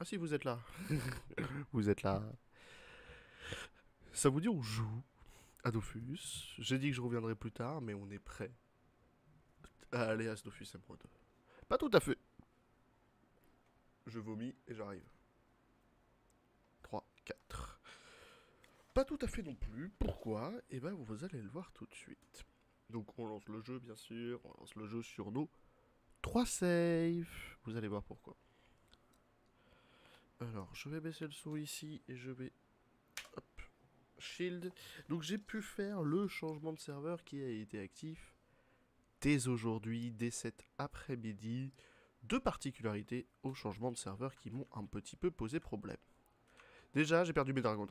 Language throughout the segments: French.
Ah si, vous êtes là. vous êtes là. Ça vous dit on joue à Dofus. J'ai dit que je reviendrai plus tard, mais on est prêt à aller à Dofus Emerald. Pas tout à fait. Je vomis et j'arrive. 3, 4. Pas tout à fait non plus. Pourquoi? Eh ben vous allez le voir tout de suite. Donc on lance le jeu bien sûr, on lance le jeu sur nos 3 saves. Vous allez voir pourquoi. Alors, je vais baisser le son ici et je vais... Hop, shield. Donc j'ai pu faire le changement de serveur qui a été actif dès aujourd'hui, dès cet après-midi. Deux particularités au changement de serveur qui m'ont un petit peu posé problème. Déjà, j'ai perdu mes dragons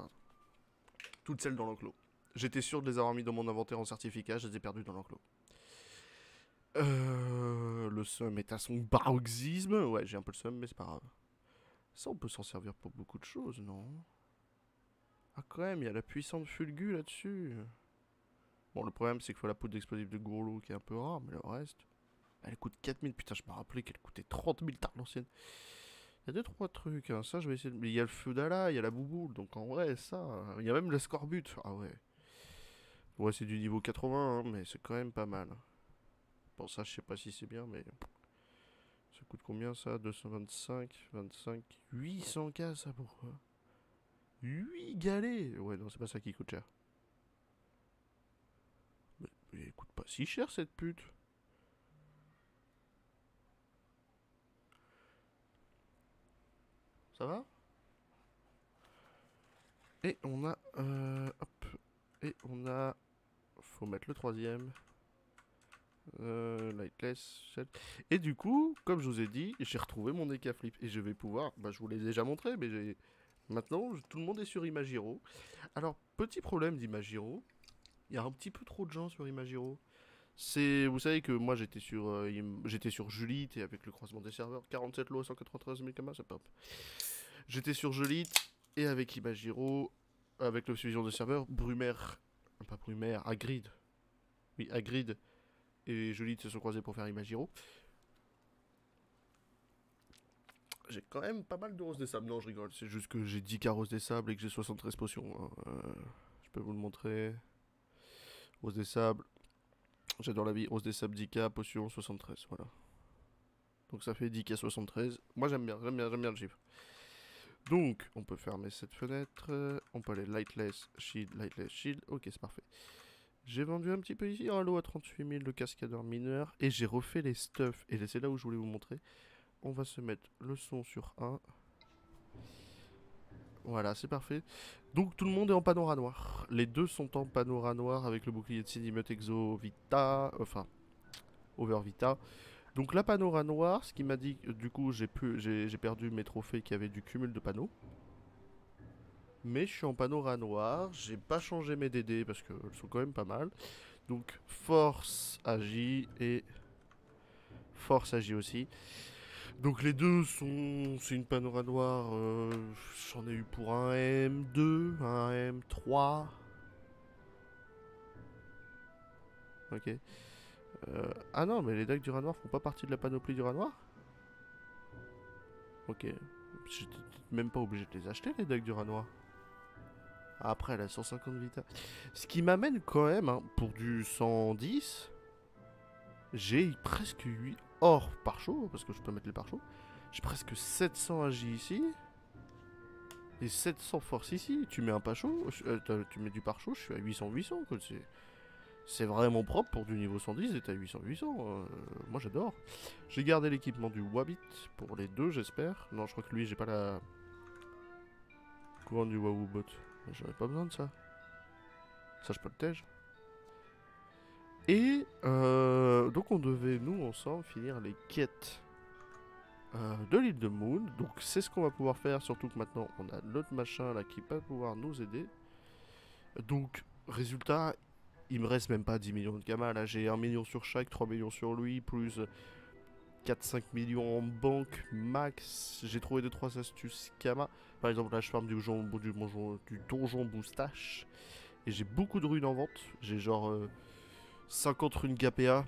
Toutes celles dans l'enclos. J'étais sûr de les avoir mis dans mon inventaire en certificat, je les ai perdus dans l'enclos. Euh, le seum est à son paroxysme. Ouais, j'ai un peu le seum, mais c'est pas grave. Ça, on peut s'en servir pour beaucoup de choses, non? Ah, quand même, il y a la puissante fulgu là-dessus. Bon, le problème, c'est qu'il faut la poudre d'explosif de Gourlou qui est un peu rare, mais le reste... Elle coûte 4000. Putain, je me rappelais qu'elle coûtait 30 000 tard l'ancienne. Il y a deux, trois trucs. Hein. Ça, je vais essayer de... Mais il y a le feu d'Ala, il y a la bouboule. Donc, en vrai, ça... Il y a même l'escorbut. Ah ouais. Ouais, c'est du niveau 80, hein, mais c'est quand même pas mal. Bon, ça, je sais pas si c'est bien, mais... Coûte combien ça? 225, 25, 800k ça pourquoi? 8 galets Ouais non c'est pas ça qui coûte cher. Mais, mais elle coûte pas si cher cette pute. Ça va? Et on a... Euh, hop. Et on a... Faut mettre le troisième. Euh, lightless. Et du coup, comme je vous ai dit, j'ai retrouvé mon flip Et je vais pouvoir, bah, je vous l'ai déjà montré, mais j'ai... Maintenant, tout le monde est sur Imagiro. Alors, petit problème d'Imagiro, il y a un petit peu trop de gens sur Imagiro. C'est, vous savez que moi j'étais sur, euh, j'étais sur Julite et avec le croisement des serveurs, 47 lots, 193 000 kamas, c'est pop. J'étais sur Julite et avec Imagiro, avec l'obsuision des serveurs, Brumaire, pas Brumaire, Agrid. Oui, Agrid et Jolie se sont croisés pour faire Imagiro. J'ai quand même pas mal de roses des sables. Non, je rigole. C'est juste que j'ai 10 carrosses des sables et que j'ai 73 potions. Hein. Euh, je peux vous le montrer. Rose des sables. J'adore la vie. Rose des sables 10k, potion 73. Voilà. Donc ça fait 10k 73. Moi j'aime bien, j'aime bien, j'aime bien le chiffre. Donc on peut fermer cette fenêtre. On peut aller lightless, shield, lightless, shield. Ok, c'est parfait. J'ai vendu un petit peu ici un lot à 38 000 le cascadeur mineur et j'ai refait les stuffs et c'est là où je voulais vous montrer. On va se mettre le son sur 1. Voilà, c'est parfait. Donc tout le monde est en panorama noir. Les deux sont en panorama noir avec le bouclier de Cinimut Exo Vita, enfin Over Vita. Donc la panorama noire, ce qui m'a dit, du coup j'ai perdu mes trophées qui avaient du cumul de panneaux. Mais je suis en panorama noir. J'ai pas changé mes DD parce qu'elles sont quand même pas mal. Donc force agit et force agit aussi. Donc les deux sont... C'est une panorama noire. Euh, j'en ai eu pour un M2, un M3. Ok. Euh, ah non, mais les decks du rat noir font pas partie de la panoplie du rat noir? Ok. J'étais même pas obligé de les acheter, les decks du rat noir. Après, elle a 150 vita. Ce qui m'amène quand même, hein, pour du 110, j'ai presque 8 hors par chaud, parce que je peux mettre les par chaud. J'ai presque 700 AJ ici. Et 700 force ici. Tu mets un pas chaud, euh, tu mets du par chaud, je suis à 800-800. C'est vraiment propre pour du niveau 110 et t'as 800-800. Euh, moi j'adore. J'ai gardé l'équipement du Wabit pour les deux, j'espère. Non, je crois que lui, j'ai pas la couronne du J'aurais pas besoin de ça. Ça, je peux le tège. Et euh, donc on devait, nous, ensemble, finir les quêtes euh, de l'île de Moon. Donc c'est ce qu'on va pouvoir faire, surtout que maintenant on a l'autre machin là qui va pouvoir nous aider. Donc, résultat, il me reste même pas 10 millions de gamma. Là, j'ai 1 million sur chaque, 3 millions sur lui, plus 4-5 millions en banque max. J'ai trouvé 2-3 astuces Kama. Par exemple, là, je farm du, du, donjon Boustache. Et j'ai beaucoup de runes en vente. J'ai genre 50 euh, runes KPA,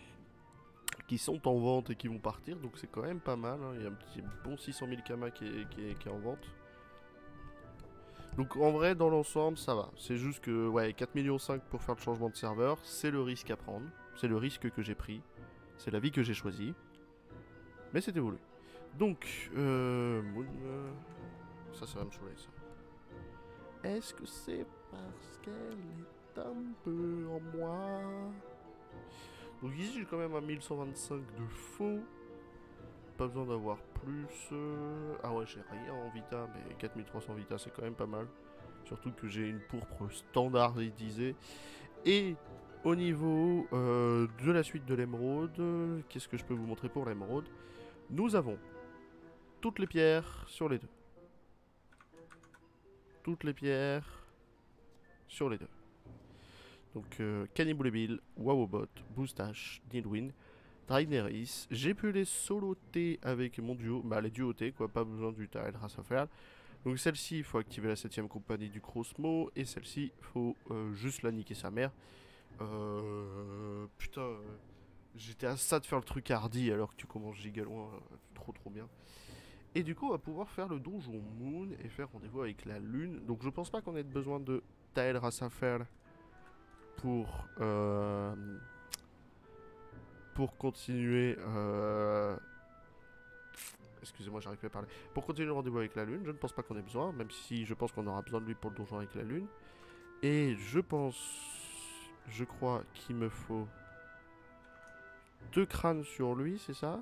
qui sont en vente et qui vont partir, donc c'est quand même pas mal. hein. Il y a un petit bon 600 000 Kama qui est, en vente. Donc en vrai, dans l'ensemble, ça va. C'est juste que, ouais, 4 millions pour faire le changement de serveur, c'est le risque à prendre. C'est le risque que j'ai pris. C'est la vie que j'ai choisie. Mais c'était voulu. Donc, euh, ça, ça va me saouler. Est-ce que c'est parce qu'elle est un peu en moi? Donc ici, j'ai quand même un 1125 de faux. Pas besoin d'avoir plus. euh, Ah ouais, j'ai rien en Vita, mais 4300 Vita, c'est quand même pas mal. Surtout que j'ai une pourpre standardisée. Et au niveau euh, de la suite de l'émeraude, qu'est-ce que je peux vous montrer pour l'émeraude? Nous avons toutes les pierres sur les deux. Toutes les pierres sur les deux. Donc euh, Cannibal Wowobot, Boostache, Nidwin, Dragneris. J'ai pu les soloter avec mon duo, bah les duoter quoi, pas besoin du Tyrell Rassafel. Donc celle-ci, il faut activer la 7ème compagnie du Crossmo, et celle-ci, il faut euh, juste la niquer sa mère. Euh, putain, euh, j'étais à ça de faire le truc hardy alors que tu commences giga loin, trop trop bien. Et du coup, on va pouvoir faire le donjon Moon et faire rendez-vous avec la Lune. Donc je pense pas qu'on ait besoin de Tael Rassafel pour euh, pour continuer. euh, Excusez-moi, j'arrive à parler. Pour continuer le rendez-vous avec la Lune, je ne pense pas qu'on ait besoin, même si je pense qu'on aura besoin de lui pour le donjon avec la Lune. Et je pense, je crois qu'il me faut deux crânes sur lui, c'est ça?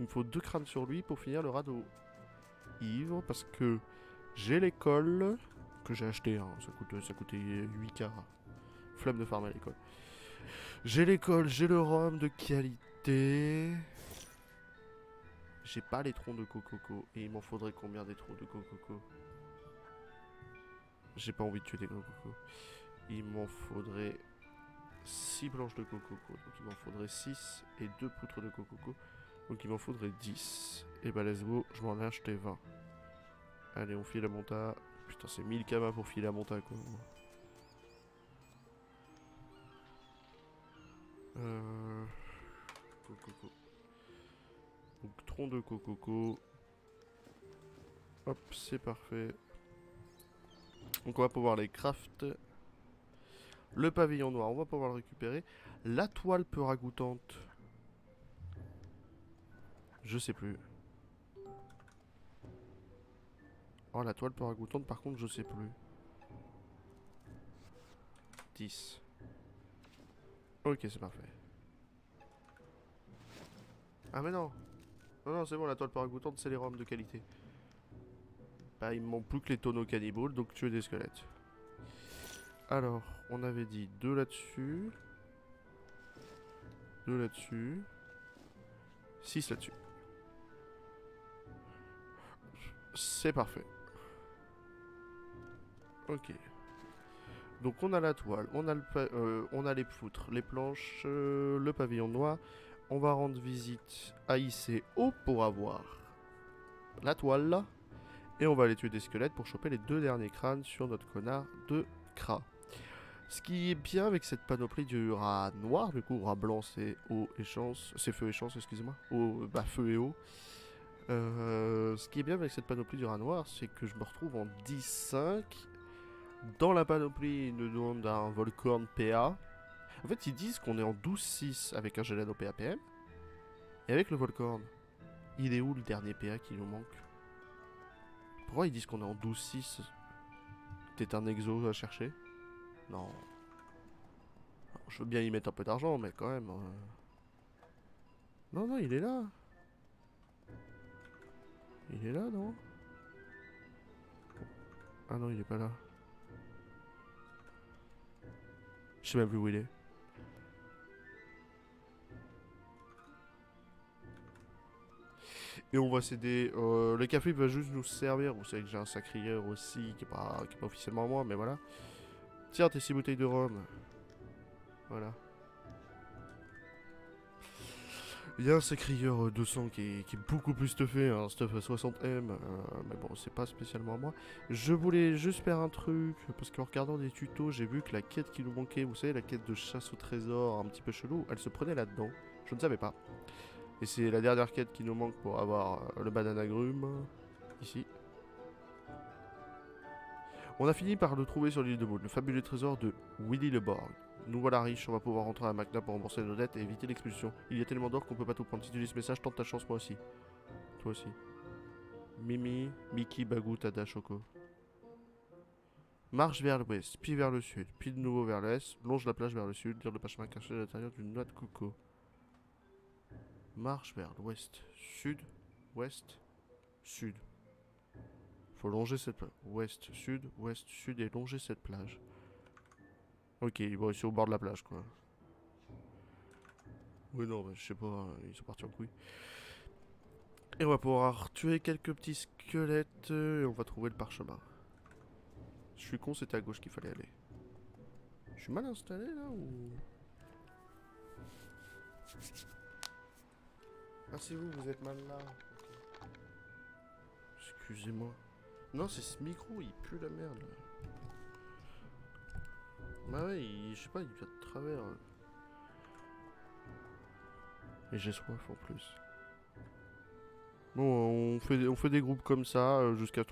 Il me faut deux crânes sur lui pour finir le radeau ivre, parce que j'ai l'école que j'ai acheté, hein, ça, coûte, ça coûtait 8K. Flamme de farm à l'école. J'ai l'école, j'ai le rhum de qualité. J'ai pas les troncs de cococo. Et il m'en faudrait combien des troncs de cococo? J'ai pas envie de tuer des cococo. Il m'en faudrait 6 planches de cococo. Donc il m'en faudrait 6 et 2 poutres de cococo. Donc il m'en faudrait 10. Et bah let's go, je m'en ai acheté 20. Allez, on file la monta. Putain, c'est 1000 kamas pour filer la monta quoi. Euh... Cococo. Donc tronc de cococo. Hop, c'est parfait. Donc on va pouvoir les craft. Le pavillon noir, on va pouvoir le récupérer. La toile peu ragoûtante. Je sais plus. Oh, la toile peu ragoûtante, par contre, je sais plus. 10. Ok, c'est parfait. Ah mais non Non, non, c'est bon, la toile peu ragoûtante, c'est les roms de qualité. Bah, il me manque plus que les tonneaux cannibales, donc tuer des squelettes. Alors, on avait dit deux là-dessus. Deux là-dessus. 6 là-dessus. C'est parfait. Ok. Donc on a la toile, on a, euh, les poutres, les planches, euh, le pavillon noir. On va rendre visite à ICO pour avoir la toile là. Et on va aller tuer des squelettes pour choper les deux derniers crânes sur notre connard de Kra. Ce qui est bien avec cette panoplie du rat noir, du coup rat blanc c'est eau et chance, c'est feu et chance, excusez-moi, bah feu et eau. Euh, ce qui est bien avec cette panoplie du rat noir, c'est que je me retrouve en 10-5. Dans la panoplie, ils nous demandent un Volcorn PA. En fait, ils disent qu'on est en 12-6 avec un Gelano PAPM. Et avec le Volcorn, il est où le dernier PA qui nous manque? Pourquoi ils disent qu'on est en 12-6 Peut-être un exo à chercher? Non. Je veux bien y mettre un peu d'argent, mais quand même. euh. Non, non, il est là. Il est là, non? Ah non, il est pas là. Je sais même plus où il est. Et on va céder. euh, le café va juste nous servir. Vous savez que j'ai un sacrieur aussi qui est pas, pas officiellement à moi, mais voilà. Tiens, tes 6 bouteilles de rhum. Voilà. Il y a un sacrieur euh, 200 qui est, beaucoup plus stuffé, un stuff à 60M, euh, mais bon, c'est pas spécialement à moi. Je voulais juste faire un truc, parce qu'en regardant des tutos, j'ai vu que la quête qui nous manquait, vous savez, la quête de chasse au trésor un petit peu chelou, elle se prenait là-dedans. Je ne savais pas. Et c'est la dernière quête qui nous manque pour avoir euh, le banana grume. Ici. On a fini par le trouver sur l'île de Moon, le fabuleux trésor de Willy le Borg. Nous voilà riches, on va pouvoir rentrer à Magna pour rembourser nos dettes et éviter l'expulsion. Il y a tellement d'or qu'on peut pas tout prendre. Si tu lis ce message, tente ta chance moi aussi. Toi aussi. Mimi, Mickey, Bagou, Tada, Choco. Marche vers l'ouest, puis vers le sud, puis de nouveau vers l'est, longe la plage vers le sud, dire le chemin caché à l'intérieur d'une noix de coco. Marche vers l'ouest, sud, ouest, sud. Faut longer cette plage. Ouest, sud, ouest, sud et longer cette plage. Ok, bon, c'est au bord de la plage quoi. Oui, non, je sais pas, ils sont partis en couille. Et on va pouvoir tuer quelques petits squelettes euh, et on va trouver le parchemin. Je suis con, c'était à gauche qu'il fallait aller. Je suis mal installé là ou... Ah c'est vous, vous êtes mal là. Excusez-moi. Non, c'est ce micro, il pue la merde. Bah ouais, il- je sais pas, il vient de travers. Et j'ai soif en plus. Bon, on fait, on fait des groupes comme ça euh, jusqu'à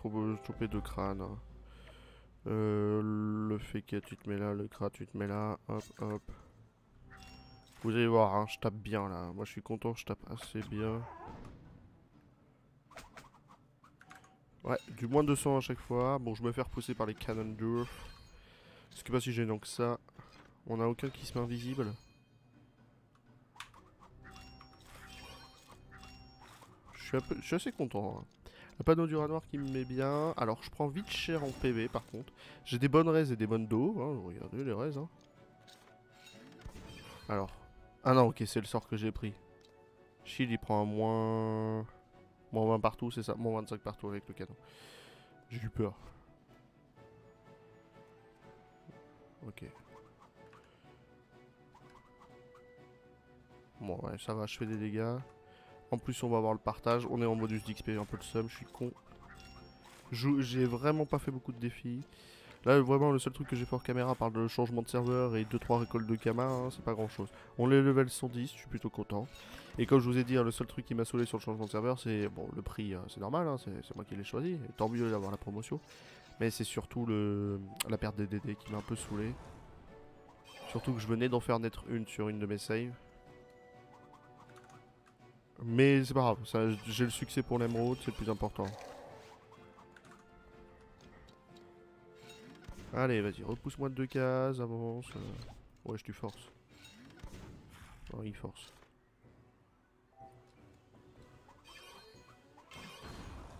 choper deux crânes. hein. Euh, le féquet, tu te mets là, le crat, tu te mets là, hop, hop. Vous allez voir, hein, je tape bien là. Moi, je suis content, je tape assez bien. Ouais, du moins 200 à chaque fois. Bon, je me fais repousser par les canons d'Urf. Ce qui est pas si gênant que ça. On a aucun qui se met invisible. Je suis, assez content. hein. Un panneau du rat noir qui me met bien. Alors, je prends vite cher en PV par contre. J'ai des bonnes raises et des bonnes dos. Hein. Regardez les raises. Hein. Alors. Ah non, ok, c'est le sort que j'ai pris. Shield, il prend un moins. Moins 20 partout, c'est ça. Moins 25 partout avec le canon. J'ai eu peur. Ok. Bon, ouais, ça va, je fais des dégâts. En plus, on va avoir le partage. On est en modus d'XP, un peu le seum, je suis con. J'ai vraiment pas fait beaucoup de défis. Là, vraiment, le seul truc que j'ai fait hors caméra, par le changement de serveur et 2-3 récoltes de Kama, hein, c'est pas grand chose. On est level 110, je suis plutôt content. Et comme je vous ai dit, hein, le seul truc qui m'a saoulé sur le changement de serveur, c'est bon, le prix, euh, c'est normal, hein, c'est moi qui l'ai choisi. Tant mieux d'avoir la promotion. Mais c'est surtout le, la perte des DD qui m'a un peu saoulé. Surtout que je venais d'en faire naître une sur une de mes saves. Mais c'est pas grave, j'ai le succès pour l'émeraude, c'est le plus important. Allez, vas-y, repousse-moi de deux cases, avance. Ouais, je tu force. Oh, il force.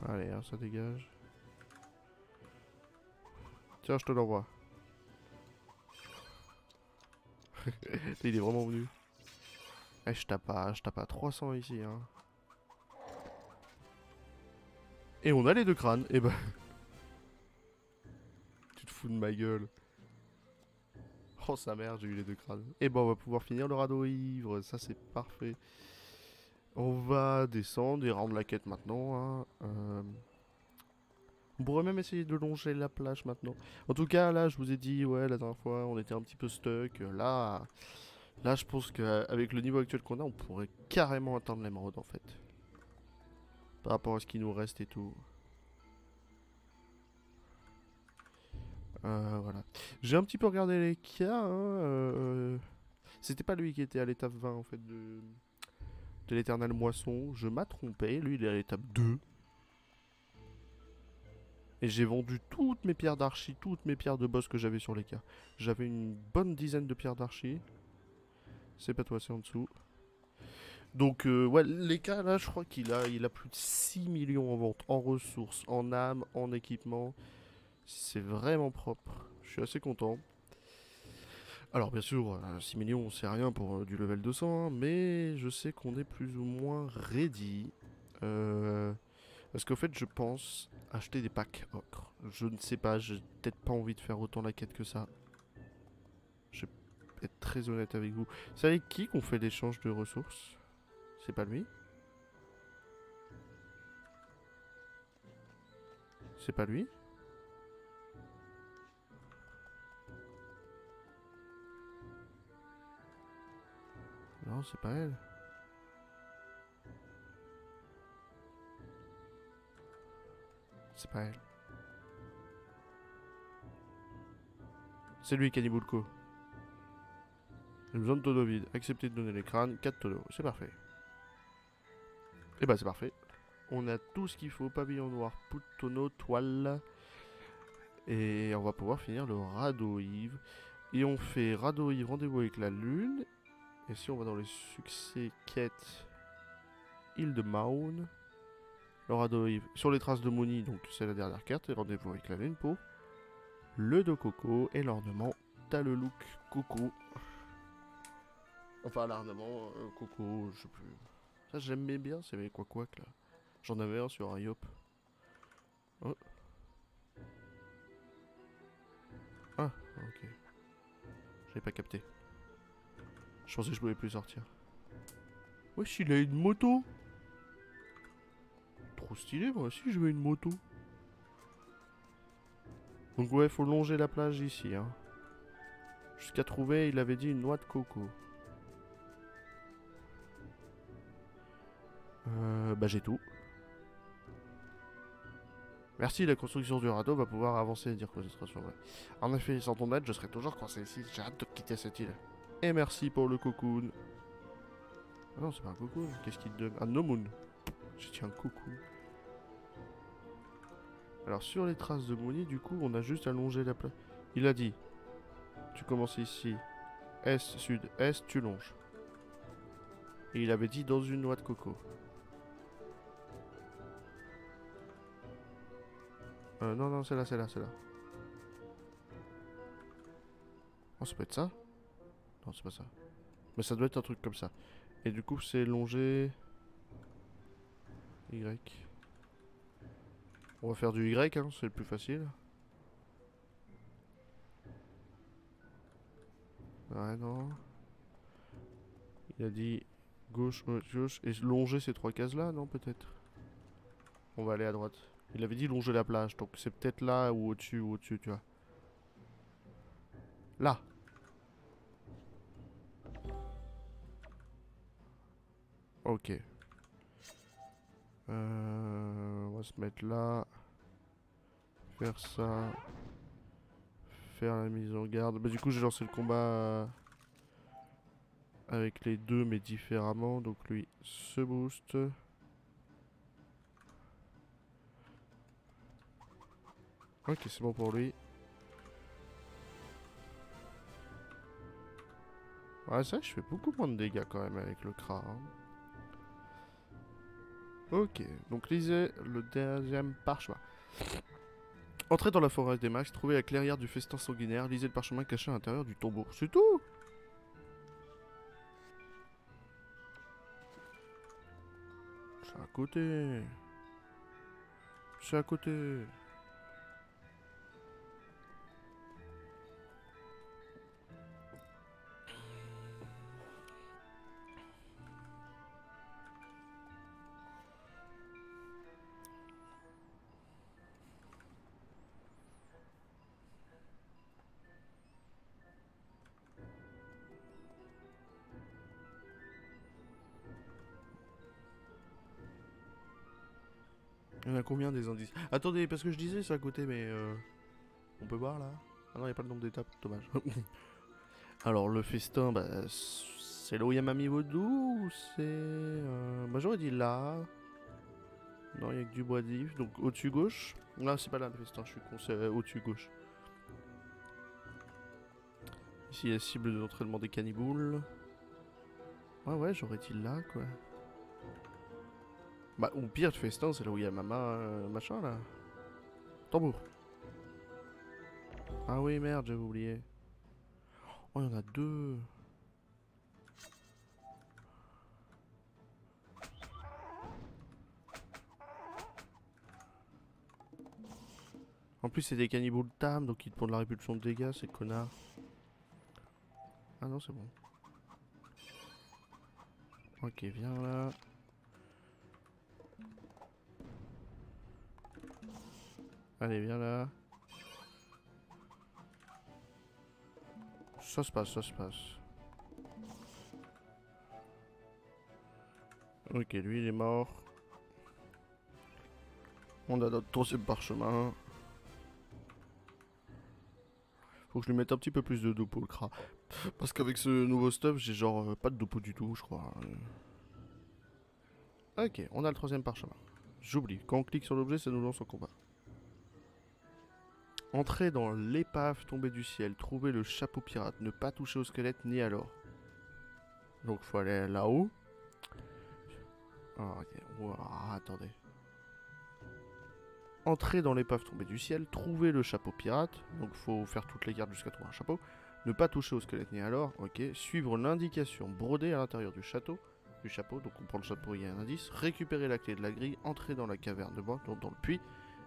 Allez, hein, ça dégage. Tiens, je te l'envoie. il est vraiment venu. Eh, je tape à, je tape à 300 ici, hein. Et on a les deux crânes, et bah... tu te fous de ma gueule. Oh sa mère, j'ai eu les deux crânes. Et bah on va pouvoir finir le radeau ivre, ça c'est parfait. On va descendre et rendre la quête maintenant. hein. Euh, On pourrait même essayer de longer la plage maintenant. En tout cas, là, je vous ai dit, ouais, la dernière fois, on était un petit peu stuck. Là, là, je pense qu'avec le niveau actuel qu'on a, on pourrait carrément atteindre l'émeraude, en fait. Par rapport à ce qui nous reste et tout. Euh, voilà. J'ai un petit peu regardé les cas. hein, euh, C'était pas lui qui était à l'étape 20, en fait, de, de l'éternelle moisson. Je m'as trompé. Lui, il est à l'étape 2. Et j'ai vendu toutes mes pierres d'archi, toutes mes pierres de boss que j'avais sur les cas. J'avais une bonne dizaine de pierres d'archi. C'est pas toi, c'est en dessous. Donc, euh, ouais, les cas là, je crois qu'il a, il a plus de 6 millions en vente, en ressources, en âme, en équipement. C'est vraiment propre. Je suis assez content. Alors, bien sûr, euh, 6 millions, c'est rien pour euh, du level 200, hein, mais je sais qu'on est plus ou moins ready. Euh, parce qu'au fait, je pense acheter des packs ocre. Je ne sais pas, j'ai peut-être pas envie de faire autant la quête que ça. Je vais être très honnête avec vous. C'est avec qui qu'on fait l'échange de ressources? C'est pas lui? C'est pas lui? Non, c'est pas elle. C'est pas elle. C'est lui, Cannibulco. J'ai besoin de tonneaux vides. Acceptez de donner les crânes. 4 tonneaux. C'est parfait. Et bah c'est parfait. On a tout ce qu'il faut. Pavillon noir, poudre, tonneau, toile. Et on va pouvoir finir le radeau Yves. Et on fait radeau Yves, rendez-vous avec la lune. Et si on va dans les succès quête île de Maun. Le radeau sur les traces de Mouni, donc c'est la dernière carte. Et rendez-vous avec la lune pour le dos coco et l'ornement. T'as le look coco. Enfin, l'ornement euh, coco, je sais plus. Ça, j'aimais bien, c'est quoi quoi là. J'en avais un sur IOP. Oh. Ah, ok. J'avais pas capté. Je pensais que je pouvais plus sortir. Wesh, il a une moto Stylé, moi aussi je veux une moto. Donc ouais, faut longer la plage ici. Hein. Jusqu'à trouver, il avait dit une noix de coco. Euh, bah j'ai tout. Merci, la construction du radeau va pouvoir avancer et dire sur vrai. En effet, sans ton aide, je serais toujours coincé ici. J'ai hâte de quitter cette île. Et merci pour le cocoon. Ah non, c'est pas un cocoon. Qu'est-ce qu'il donne Un nomoon. J'ai dit un cocoon. Alors, sur les traces de Mouni, du coup, on a juste allongé la place. Il a dit Tu commences ici. Est, sud, est, tu longes. Et il avait dit dans une noix de coco. Euh, non, non, c'est là, c'est là, c'est là. Oh, ça peut être ça? Non, c'est pas ça. Mais ça doit être un truc comme ça. Et du coup, c'est longer... Y. On va faire du Y, hein, c'est le plus facile. Ouais, non. Il a dit gauche, gauche. Et longer ces trois cases-là, non, peut-être? On va aller à droite. Il avait dit longer la plage, donc c'est peut-être là ou au-dessus ou au-dessus, tu vois. Là. Ok. Euh, on va se mettre là. Faire ça. Faire la mise en garde. Bah, du coup, j'ai lancé le combat euh, avec les deux, mais différemment. Donc lui se booste. Ok, c'est bon pour lui. Ouais, ça, je fais beaucoup moins de dégâts quand même avec le Kra. Hein. Ok, donc lisez le deuxième parchemin. Entrez dans la forêt des max, trouvez la clairière du festin sanguinaire, lisez le parchemin caché à l'intérieur du tombeau. C'est tout C'est à côté. C'est à côté. Combien des indices Attendez, parce que je disais c'est à côté, mais euh, on peut voir là? Ah non, il a pas le nombre d'étapes, dommage. Alors le festin, bah, c'est là où il y a ou c'est... Euh... Bah j'aurais dit là. Non, il n'y a que du bois d'if, donc au-dessus gauche. Non, c'est pas là le festin, je suis con, c'est euh, au-dessus gauche. Ici, il y a cible de l'entraînement des canniboules. Ouais, ouais, j'aurais dit là, quoi. Bah, ou pire, de festin, c'est là où il y a maman, euh, machin, là. Tambour. Ah oui, merde, j'avais oublié. Oh, il y en a deux. En plus, c'est des cannibaux de tam, donc ils te font de la répulsion de dégâts, ces connards. Ah non, c'est bon. Ok, viens là. Allez, viens là. Ça se passe, ça se passe. Ok, lui il est mort. On a notre troisième parchemin. Faut que je lui mette un petit peu plus de dopo le cra. Parce qu'avec ce nouveau stuff, j'ai genre euh, pas de dopo du tout, je crois. Ok, on a le troisième parchemin. J'oublie. Quand on clique sur l'objet, ça nous lance en combat. Entrer dans l'épave tombée du ciel, trouver le chapeau pirate, ne pas toucher au squelette ni à l'or. Donc faut aller là-haut. Ah, attendez. Entrer dans l'épave tombée du ciel, trouver le chapeau pirate. Donc faut faire toutes les gardes jusqu'à trouver un chapeau. Ne pas toucher au squelette ni à l'or. Ok. Suivre l'indication brodée à l'intérieur du château. Du chapeau, donc on prend le chapeau, il y a un indice. Récupérer la clé de la grille, entrer dans la caverne de bois, donc dans le puits,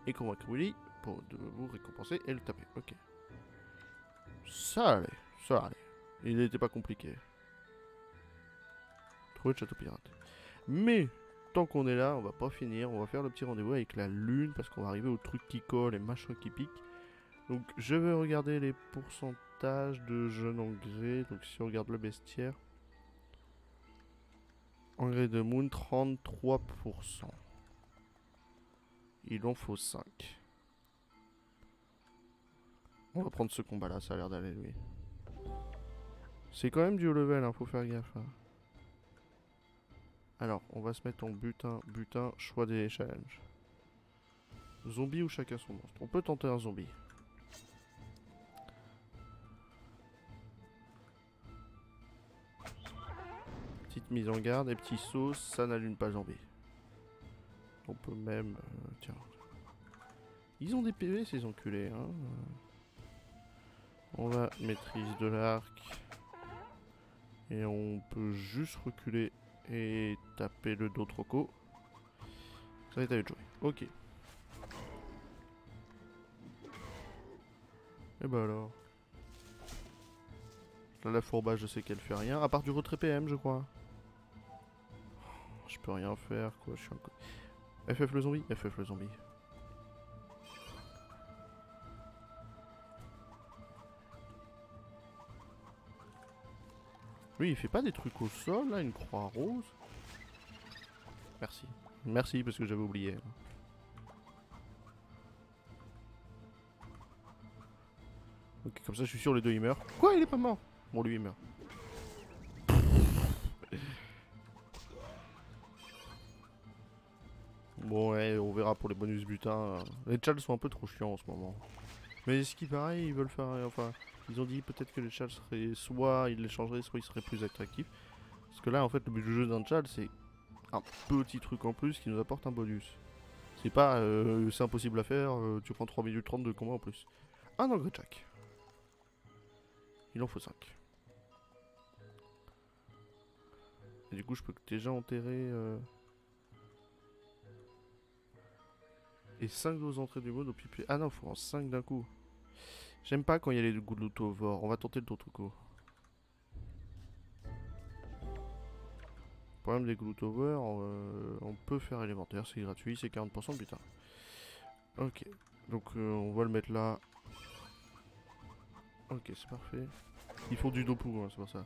et convaincre Willy pour vous récompenser et le taper. Ok. Ça allait, ça allait. Il n'était pas compliqué. Trouver le château pirate. Mais, tant qu'on est là, on va pas finir. On va faire le petit rendez-vous avec la lune parce qu'on va arriver au truc qui colle et machin qui pique. Donc, je vais regarder les pourcentages de jeunes engrais. Donc, si on regarde le bestiaire. Engrais de Moon, 33%. Il en faut 5. On va prendre ce combat là, ça a l'air d'aller lui. C'est quand même du haut level, hein, faut faire gaffe. hein. Alors, on va se mettre en butin, butin, choix des challenges. Zombie ou chacun son monstre On peut tenter un zombie. Petite mise en garde et petit saut, ça n'allume pas zombie. On peut même... euh. Ils ont des PV ces enculés. Hein. On va maîtrise de l'arc. Et on peut juste reculer et taper le dos troco. Ça va être à jouer. Ok. Et bah alors. Là, la fourba, je sais qu'elle fait rien. À part du retrait PM, je crois. Je peux rien faire, quoi. Je suis un FF le zombie FF le zombie. Lui, il fait pas des trucs au sol, là, une croix rose Merci. Merci, parce que j'avais oublié. Ok, comme ça, je suis sûr, les deux, ils meurent. Quoi, il est pas mort? Bon, lui, il meurt. Bon, ouais, on verra pour les bonus butins. Les chals sont un peu trop chiants en ce moment. Mais ce qui paraît, ils veulent faire. Enfin, ils ont dit peut-être que les chals seraient. Soit ils les changeraient, soit ils seraient plus attractifs. Parce que là, en fait, le but du jeu d'un chal, c'est un petit truc en plus qui nous apporte un bonus. C'est pas. euh, c'est impossible à faire, euh, tu prends 3 minutes 30 de combat en plus. Un engrais chaque. Il en faut 5. Et du coup, je peux déjà enterrer. euh, Et 5 doses entrées du mode au pipi. Ah non, faut en 5 d'un coup. J'aime pas quand il y a les gloutovores. On va tenter le truco. Le problème des gloutovores, euh, on peut faire élémentaire, c'est gratuit, c'est 40% putain. Ok, donc euh, on va le mettre là. Ok, c'est parfait. Ils font du dopu, hein, c'est pour ça.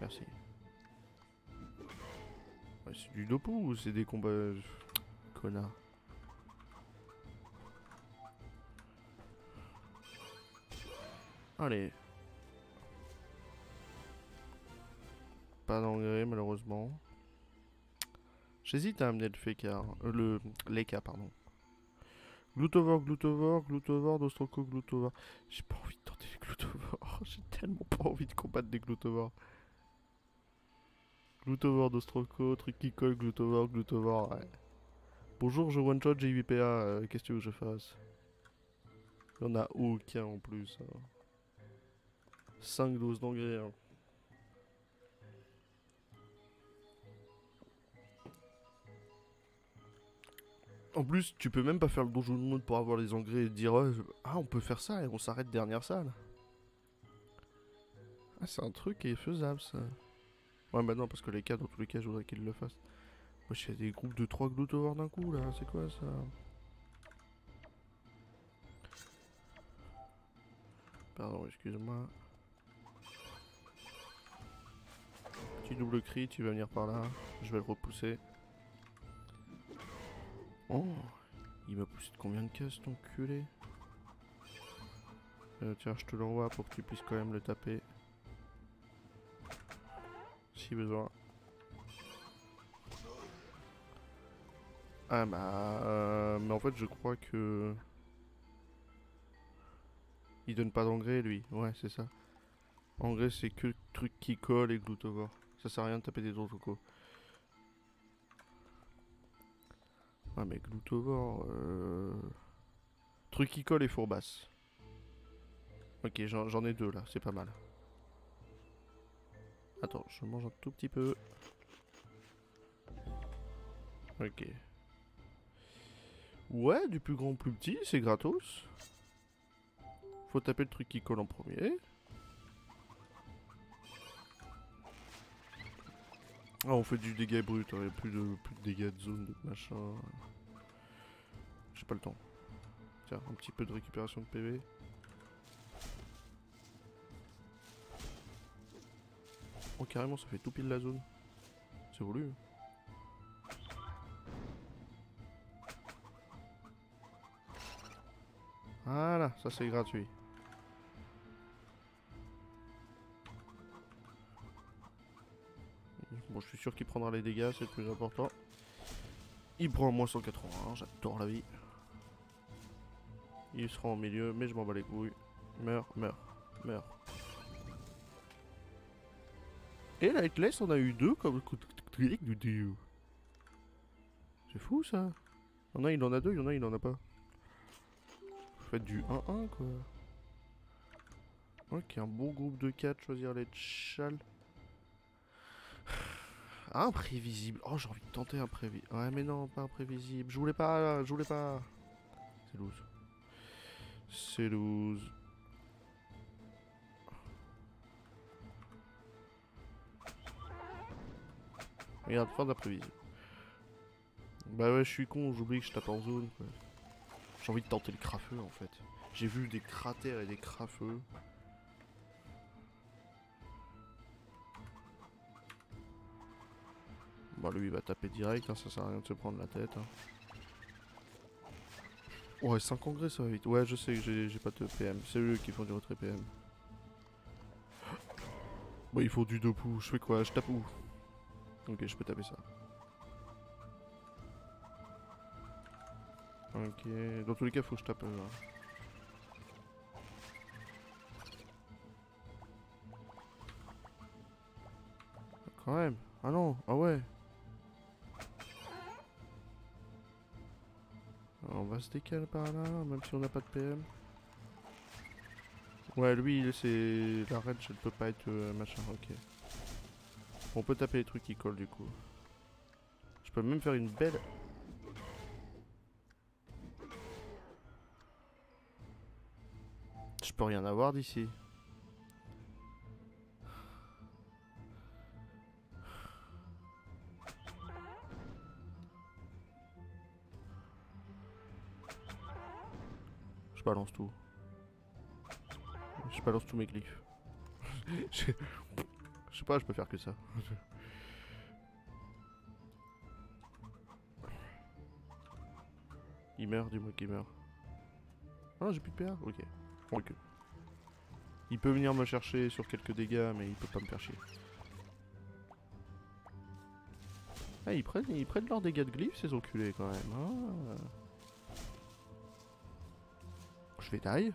Merci. C'est du dopu ou c'est des combats... euh, Connard. Allez. Pas d'engrais malheureusement. J'hésite à amener le fécard. Euh, le l'EK, pardon. Gloutovore, gloutovore, gloutovore, dostroco, gloutovore. J'ai pas envie de tenter les gloutovores. J'ai tellement pas envie de combattre des gloutovores. Gloutovore, qui colle, gloutovore, gloutovore, ouais. Bonjour, je one shot, j'ai 8 PA. euh, Qu'est-ce que tu veux que je fasse? Il y en a aucun en plus. 5 doses d'engrais. hein. En plus, tu peux même pas faire le donjon de mode pour avoir les engrais et dire Ah, on peut faire ça et on s'arrête dernière salle. Ah, c'est un truc qui est faisable ça. Ouais, bah non, parce que les cas, dans tous les cas, je voudrais qu'ils le fassent. Moi, j'ai des groupes de 3 gloutovores d'un coup là, c'est quoi ça? Pardon, excuse-moi. Double cri, tu vas venir par là. Je vais le repousser. Oh, Il m'a poussé de combien de cases, ton culé? Euh, Tiens, je te l'envoie pour que tu puisses quand même le taper. Si besoin. Ah bah... Euh, mais en fait, je crois que... Il donne pas d'engrais, lui. Ouais, c'est ça. Engrais, c'est que truc qui colle et gloutovore. Ça sert à rien de taper des autres cocos. Ah mais gloutovore... Euh... Truc qui colle et fourbasse. Ok, j'en ai deux là, c'est pas mal. Attends, je mange un tout petit peu. Ok. Ouais, du plus grand au plus petit, c'est gratos. Faut taper le truc qui colle en premier. Ah, on fait du dégât brut, il hein, plus de, plus de dégâts de zone, de machin. J'ai pas le temps. Tiens, un petit peu de récupération de PV. Oh carrément ça fait tout pile la zone. C'est voulu. Hein. Voilà, ça c'est gratuit. Je suis sûr qu'il prendra les dégâts, c'est le plus important. Il prend moins 180, j'adore la vie. Il sera en milieu, mais je m'en bats les couilles. Meurs, meurs, meurs. Et Lightless, on a eu deux comme C'est fou ça. Il y en a, il en a deux, il y en a, il en a pas. Faites du 1-1 quoi. Ok, un bon groupe de 4, choisir les châles. Imprévisible. Oh, j'ai envie de tenter imprévisible. Ouais, mais non, pas imprévisible. Je voulais pas, je voulais pas. C'est loose. C'est loose. Regarde, fin d'imprévisible. Bah ouais, je suis con, j'oublie que je tape en zone. J'ai envie de tenter le crafeux en fait. J'ai vu des cratères et des crafeux. Bah lui il va taper direct, hein, ça sert à rien de se prendre la tête. Hein. Ouais 5 engrais ça va vite. Ouais je sais que j'ai pas de PM. C'est eux qui font du retrait PM. Bah il faut du 2 pouces. Je fais quoi? Je tape où? Ok je peux taper ça. Ok, dans tous les cas, faut que je tape. Euh, Quand même. Ah non, ah ouais. On va se décaler par là, même si on n'a pas de PM. Ouais, lui, c'est... La range, elle peut pas être euh, machin, ok. On peut taper les trucs qui collent, du coup. Je peux même faire une belle Je peux rien avoir d'ici. Balance tout. Je balance tous mes glyphes. je sais pas, je peux faire que ça. Il meurt, dis-moi qu'il meurt. Ah, j'ai plus de PA Ok. Il peut venir me chercher sur quelques dégâts, mais il peut pas me faire chier. Ah, ils prennent, ils prennent leurs dégâts de glyphes, ces enculés, quand même. Ah. Je taille.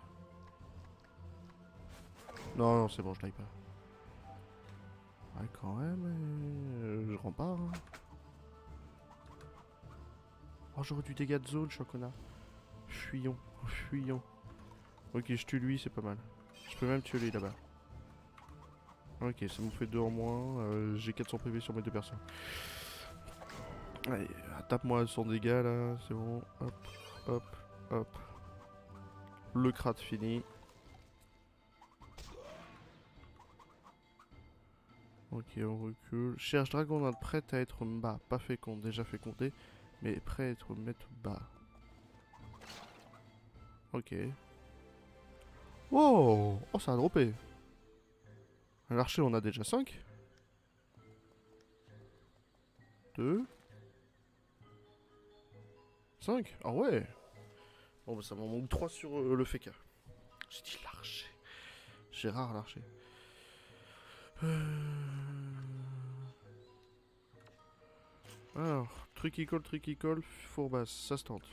Non, non, c'est bon, je taille pas. Ouais, quand même, euh, je rempart. Hein. Oh, j'aurais du dégât de zone, je. Fuyons, fuyons. Ok, je tue lui, c'est pas mal. Je peux même tuer lui là-bas. Ok, ça me fait deux en moins. Euh, j'ai 400 PV sur mes deux personnes. Allez, tape-moi son dégâts là, c'est bon. Hop, hop, hop. Le crate fini. Ok, on recule. Cherche dragon prête à être bas. Pas fécond, déjà fécondé. Mais prêt à être mettre bas. Ok. Wow Oh, ça a droppé. L'archer, on a déjà 5. 2. 5 Ah ouais Bon, bah, ça m'en manque 3 sur euh, le FK. J'ai dit l'archer. Gérard l'archer. Euh... Alors, truc qui colle, truc qui colle, fourbasse, ça se tente.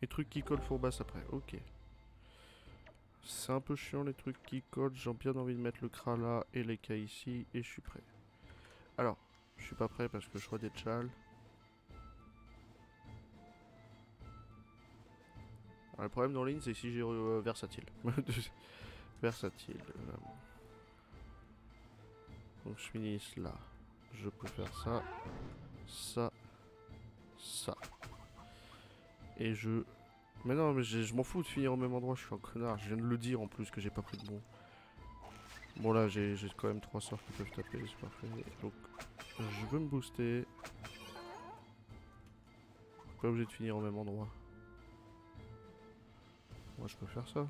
Et trucs qui collent fourbasse après, ok. C'est un peu chiant les trucs qui collent, j'ai bien envie de mettre le cra là et les cas ici, et je suis prêt. Alors, je suis pas prêt parce que je vois des tchals. Le problème dans ligne, c'est si j'ai euh, versatile. versatile. Euh. Donc je finis là. Je peux faire ça, ça, ça. Et je... Mais non, mais je m'en fous de finir au même endroit, je suis un connard. Je viens de le dire en plus que j'ai pas pris de bon. Bon là, j'ai quand même trois sorts qui peuvent taper, c'est parfait. Donc, je veux me booster. Pas obligé de finir au même endroit. Moi, je peux faire ça.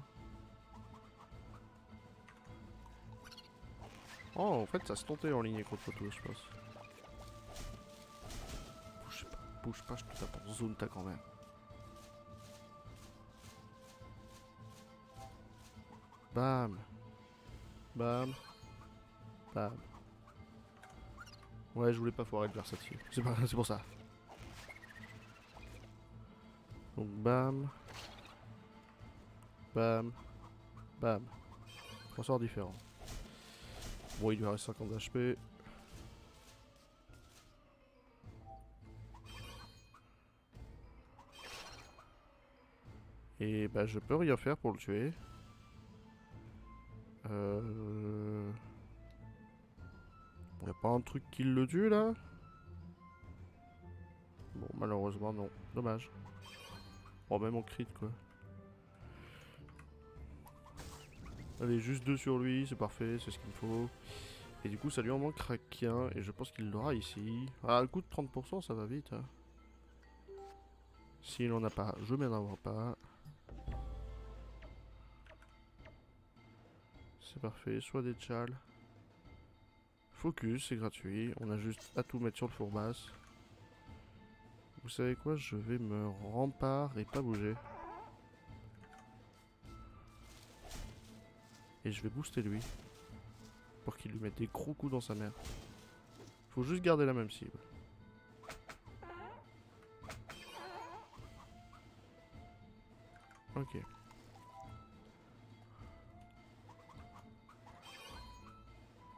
Oh, en fait, ça se tentait en ligne contre tout, je pense. Bouge pas, je te tape en zone ta grand-mère. Bam. Bam. Bam. Ouais, je voulais pas foirer le versatile. C'est pour ça. Donc, bam. Bam. Bam. Trois sorts différents. Bon, il lui reste 50 HP. Et bah je peux rien faire pour le tuer. Euh... Y'a pas un truc qui le tue là? Bon malheureusement non. Dommage. Oh même en crit quoi. Allez, juste deux sur lui, c'est parfait, c'est ce qu'il faut. Et du coup, ça lui en manquera qu'un, et je pense qu'il l'aura ici. Ah, le coup de 30%, ça va vite. Hein. S'il n'en a pas, je m'en avoir pas. C'est parfait, soit des tchals. Focus, c'est gratuit. On a juste à tout mettre sur le four basse. Vous savez quoi Je vais me rempart et pas bouger. Et je vais booster lui. Pour qu'il lui mette des gros coups dans sa mère. Faut juste garder la même cible. Ok.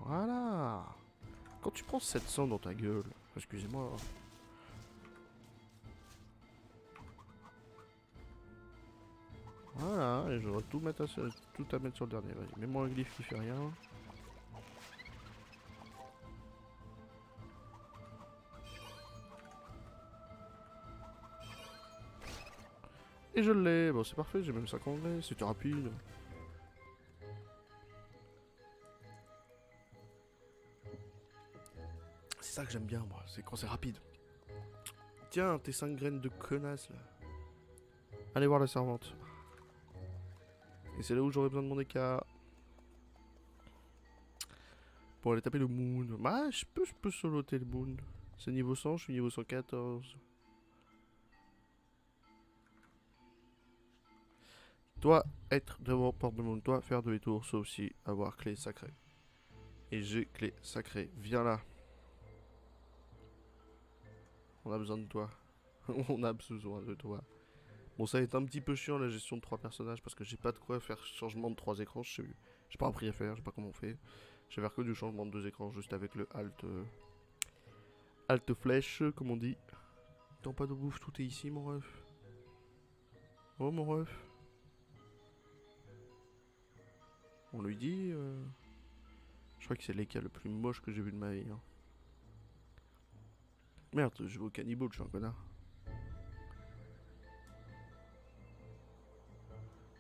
Voilà. Quand tu prends 700 dans ta gueule, excusez-moi. Voilà, et je vais tout, mettre à, mettre sur le dernier. Vas-y, mets-moi un glyphe qui fait rien. Et je l'ai, bon c'est parfait, j'ai même 50 V, c'était rapide. C'est ça que j'aime bien moi, c'est quand c'est rapide. Tiens, tes 5 graines de connasse là. Allez voir la servante. Et c'est là où j'aurais besoin de mon écart. Pour aller taper le moon. Bah, je peux, je peux soloter le moon. C'est niveau 100, je suis niveau 114. Toi, être devant porte de moon. Toi, faire demi-tour, sauf si avoir clé sacrée. Et j'ai clé sacrée. Viens là. On a besoin de toi. On a besoin de toi. Bon, ça va être un petit peu chiant la gestion de trois personnages parce que j'ai pas de quoi faire changement de trois écrans. J'ai pas appris à faire, je sais pas comment on fait. Je vais faire que du changement de deux écrans juste avec le Alt. Euh, alt flèche, comme on dit. Tant pas de bouffe, tout est ici, mon ref. Oh, mon ref. On lui dit. Euh, je crois que c'est l'éca le plus moche que j'ai vu de ma vie. Hein. Merde, je vais au cannibal, je suis un connard.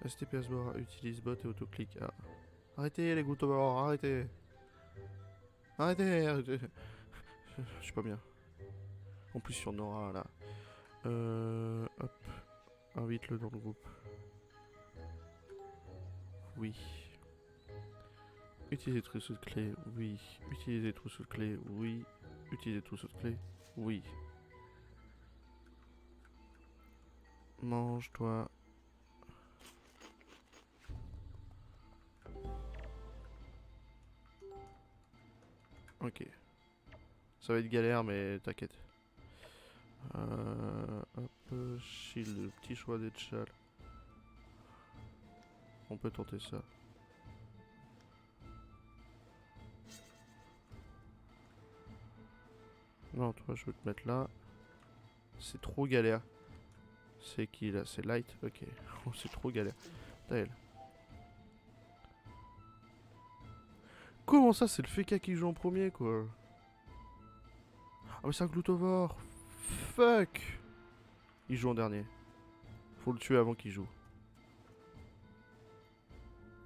STPS bar, utilise bot et autoclick. Ah. Arrêtez les gouttes arrêtez. Arrêtez, arrêtez. Je suis pas bien. En plus, sur Nora là. Euh, hop. Invite-le dans le groupe. Oui. Utilisez trousseau de clé, oui. Utilisez trousseau de clé, oui. Utilisez trousseau de clé, oui. Mange-toi. Ok. Ça va être galère, mais t'inquiète. Euh, hop, shield, petit choix d'échelle. On peut tenter ça. Non, toi, je veux te mettre là. C'est trop galère. C'est qui là? C'est light? Ok. C'est trop galère. T'as Comment ça, c'est le FK qui joue en premier, quoi? Ah, mais c'est un gloutovore Fuck Il joue en dernier. Faut le tuer avant qu'il joue.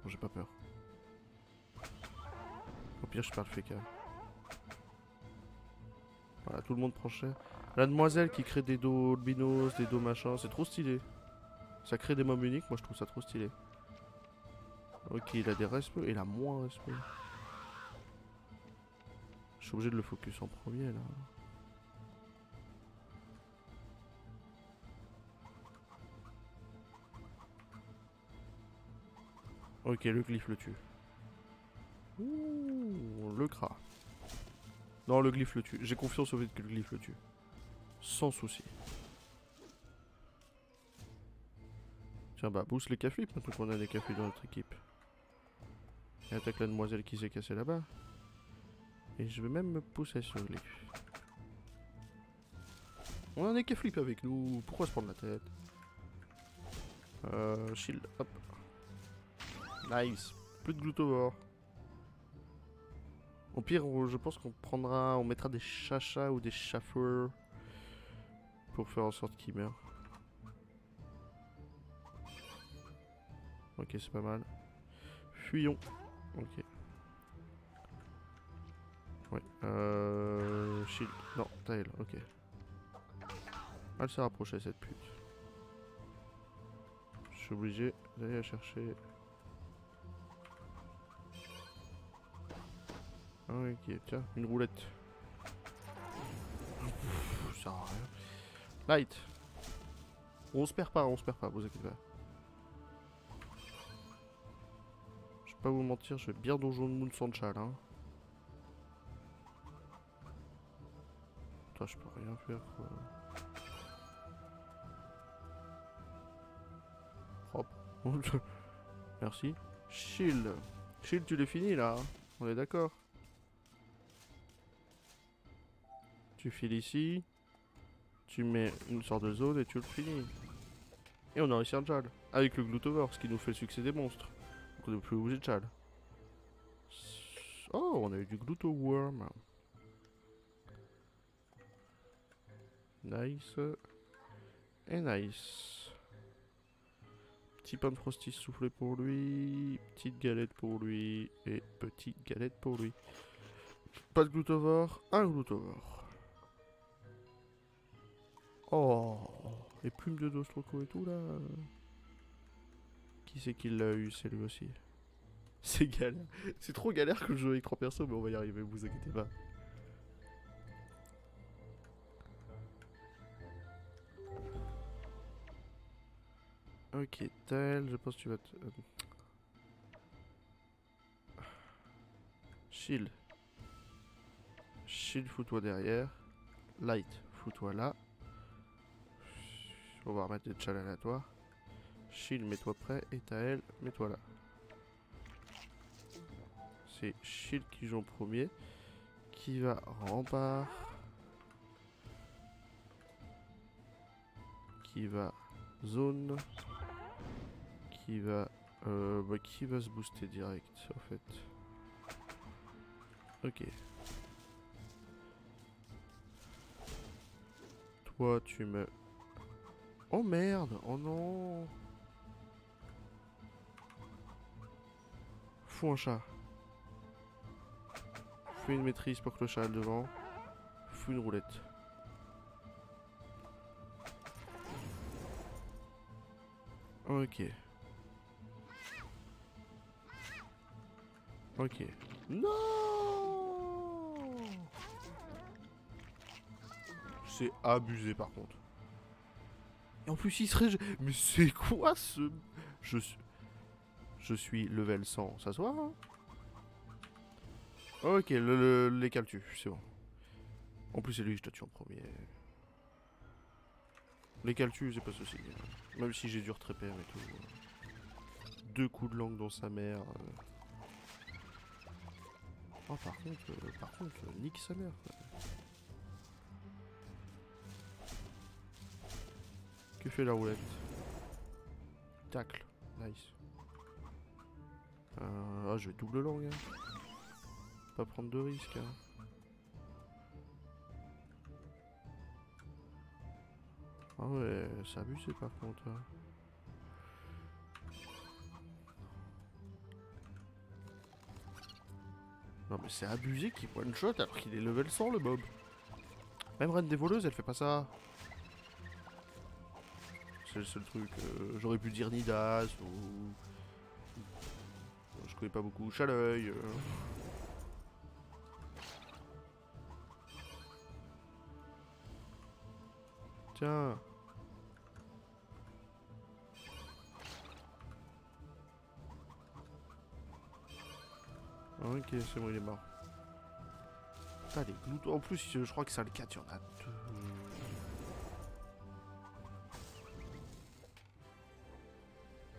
Bon, j'ai pas peur. Au pire, je perds le FK. Voilà, tout le monde prend cher. La demoiselle qui crée des dos albinos, des dos machins, c'est trop stylé. Ça crée des mobs uniques, moi je trouve ça trop stylé. Ok, il a des respects, il a moins respect. Je suis obligé de le focus en premier là. Ok, le glyphe le tue. Ouh, le cra. Non, le glyphe le tue. J'ai confiance au fait que le glyphe le tue. Sans souci. Tiens, bah, boost les cafés maintenant qu'on a des cafés dans notre équipe. Et attaque la demoiselle qui s'est cassée là-bas. Et je vais même me pousser sur glyphe. On a un des flip avec nous. Pourquoi se prendre la tête? Euh, shield, hop. Nice. Plus de gloutovore. Au pire, je pense qu'on prendra, on mettra des chachas ou des chaffeurs pour faire en sorte qu'il meure. Ok, c'est pas mal. Fuyons. Ok. Ouais. Euh... Shield. Non, tail. Ok. Elle s'est rapprochée cette pute. Je suis obligé d'aller la chercher. Ok, tiens, une roulette. ça sert à rien. Light. On se perd pas, on se perd pas, vous inquiétez pas. Je vais pas vous mentir, je vais bien donjon de Moon sans chal, hein. Je peux rien faire, quoi. Merci. Shield. Shield, tu l'es fini, là. On est d'accord. Tu files ici. Tu mets une sorte de zone et tu le finis. Et on a réussi un Jal. Avec le Gloutovore, ce qui nous fait le succès des monstres. Donc on n'est plus obligé de Jal. Oh, on a eu du Gloutoworm. Nice. Et nice. Petit pain de frosty soufflé pour lui. Petite galette pour lui. Et petite galette pour lui. Pas de Gloutovore, un Gloutovore. Oh, les plumes de Dostroco et tout là. Qui c'est qui l'a eu? C'est lui aussi. C'est galère. C'est trop galère que je joue avec trois persos, mais on va y arriver, vous inquiétez pas. Ok, tel, je pense que tu vas te... Euh, Shield. Shield, fous-toi derrière. Light, fous-toi là. On va remettre des à toi. Shield, mets-toi prêt. Et Tael, mets-toi là. C'est Shield qui joue en premier. Qui va rempart. Qui va zone. Qui va... Euh, bah, qui va se booster direct en fait. Ok. Toi tu me Oh merde Oh non Fous un chat. Fous une maîtrise pour que le chat aille devant. Fous une roulette. Ok. Ok. Non C'est abusé par contre. Et en plus, il serait... Mais c'est quoi ce... Je suis... Je suis level 100. Ça se voit, hein? Ok, le, les caltus, c'est bon. En plus, c'est lui que je dois tuer en premier. Les caltus, c'est pas ceci. Même si j'ai dû retrépère et tout. Deux coups de langue dans sa mère. euh. Oh, par contre, euh, par contre, euh, sa mère. quoi. Que fait la roulette? Tacle. Nice. Euh, ah, je vais double langue. hein. Pas prendre de risques. hein. Ah ouais, c'est abusé par contre. hein. Non mais c'est abusé qu'il one shot alors qu'il est level 100 le mob. Même Reine des voleuses elle fait pas ça. C'est le seul truc. euh, J'aurais pu dire Nidas ou... Je connais pas beaucoup Chaleuil. euh. Tiens. Ok, c'est bon, il est mort. Putain, les gloutons. En plus, je crois que ça le 4, il y en a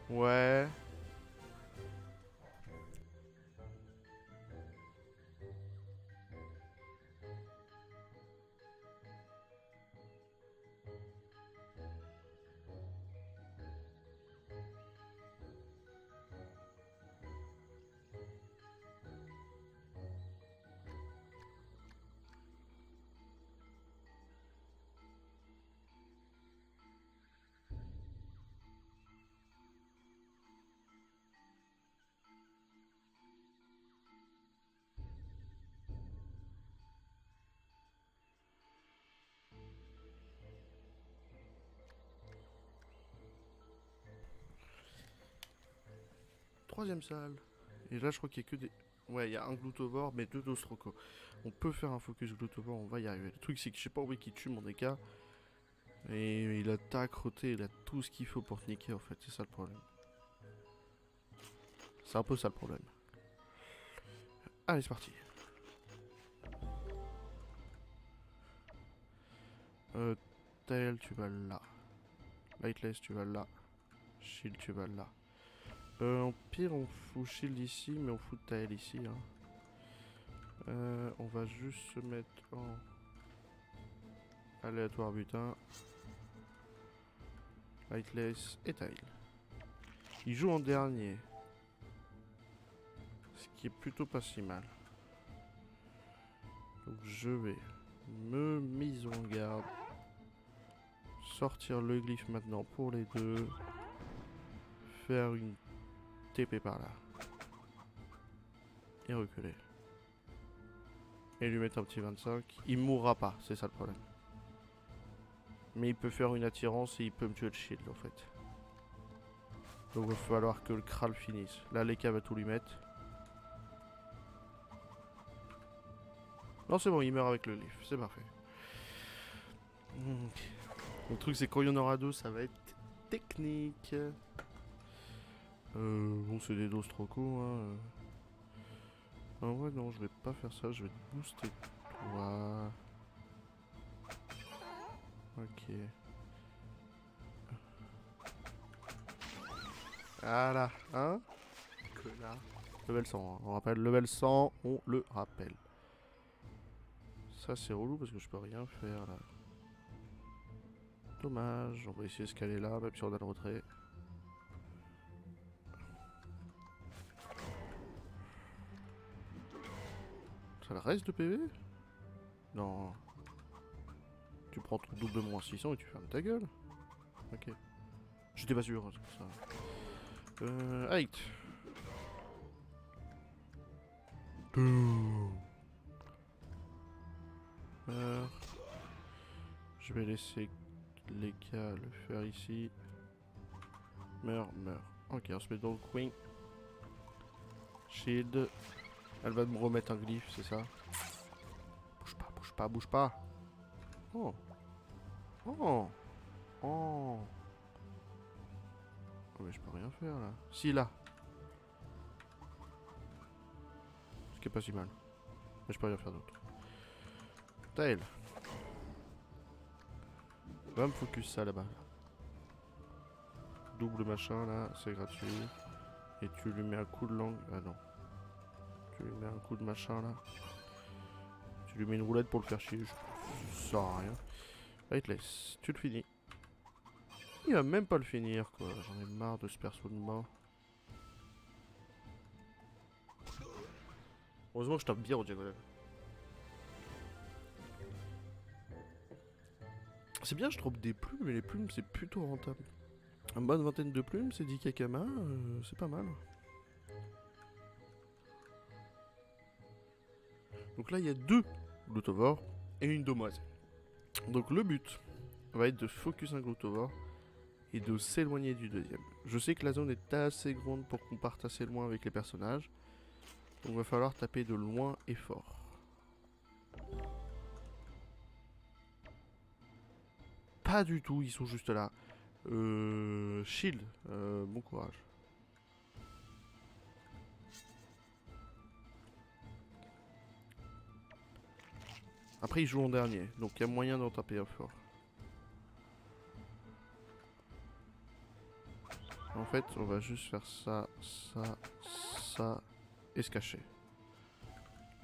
deux. Ouais. Troisième salle. Et là, je crois qu'il y a que des. Ouais, il y a un gloutovore, mais deux Dostroco. On peut faire un focus gloutovore, on va y arriver. Le truc, c'est que j'ai pas envie qu'il tue mon DK. Et il a tac, roté, il a tout ce qu'il faut pour te niquer, en fait. C'est ça le problème. C'est un peu ça le problème. Allez, c'est parti. Euh, Tail, tu vas là. Lightless, tu vas là. Shield, tu vas là. Euh, en pire, on fout shield ici, mais on fout tail ici. hein. Euh, on va juste se mettre en aléatoire butin. Lightless et tail. Il joue en dernier. Ce qui est plutôt pas si mal. Donc je vais me mise en garde. Sortir le glyphe maintenant pour les deux. Faire une TP par là. Et reculer. Et lui mettre un petit 25. Il mourra pas, c'est ça le problème. Mais il peut faire une attirance et il peut me tuer le shield en fait. Donc il va falloir que le Kral finisse. Là, Leka va tout lui mettre. Non, c'est bon, il meurt avec le leaf, c'est parfait. Le truc, c'est quand il y en aura deux, ça va être technique. Euh, bon, c'est des doses trop courts. Hein. Ah ouais, non, je vais pas faire ça. Je vais te booster toi. Ok. Voilà, hein Connard. Level 100, hein. on rappelle. Level 100, on le rappelle. Ça, c'est relou parce que je peux rien faire là. Dommage, on va essayer de se caler là, même si on a le retrait. Le reste de PV Non. Tu prends ton double moins 600 et tu fermes ta gueule. Ok. J'étais pas sûr, hein, ça. Euh, 8. Euh, je vais laisser les gars le faire ici. Meurs, meurs. Ok, on se met dans le coin. Shield. Elle va me remettre un glyphe, c'est ça Bouge pas, bouge pas, bouge pas. Oh. Oh. Oh. Oh, mais je peux rien faire là. Si là. Ce qui est pas si mal. Mais je peux rien faire d'autre. Tail. Va me focus ça là-bas. Double machin là, c'est gratuit. Et tu lui mets un coup de langue. Ah non. Tu lui mets un coup de machin là. Tu lui mets une roulette pour le faire chier. Je... Ça sert à rien. Là. Tu le finis. Il va même pas le finir quoi. J'en ai marre de ce perso de mort. Heureusement que je tape bien au diagonal. C'est bien, je trouve des plumes, mais les plumes c'est plutôt rentable. Une bonne vingtaine de plumes, c'est 10 kakama, euh, c'est pas mal. Donc là, il y a deux glutovores et une demoiselle. Donc le but va être de focus un glutovore et de s'éloigner du deuxième. Je sais que la zone est assez grande pour qu'on parte assez loin avec les personnages. Donc va falloir taper de loin et fort. Pas du tout, ils sont juste là. Euh, shield, euh, bon courage. Après, ils jouent en dernier, donc il y a moyen d'en taper un fort. En fait, on va juste faire ça, ça, ça, et se cacher.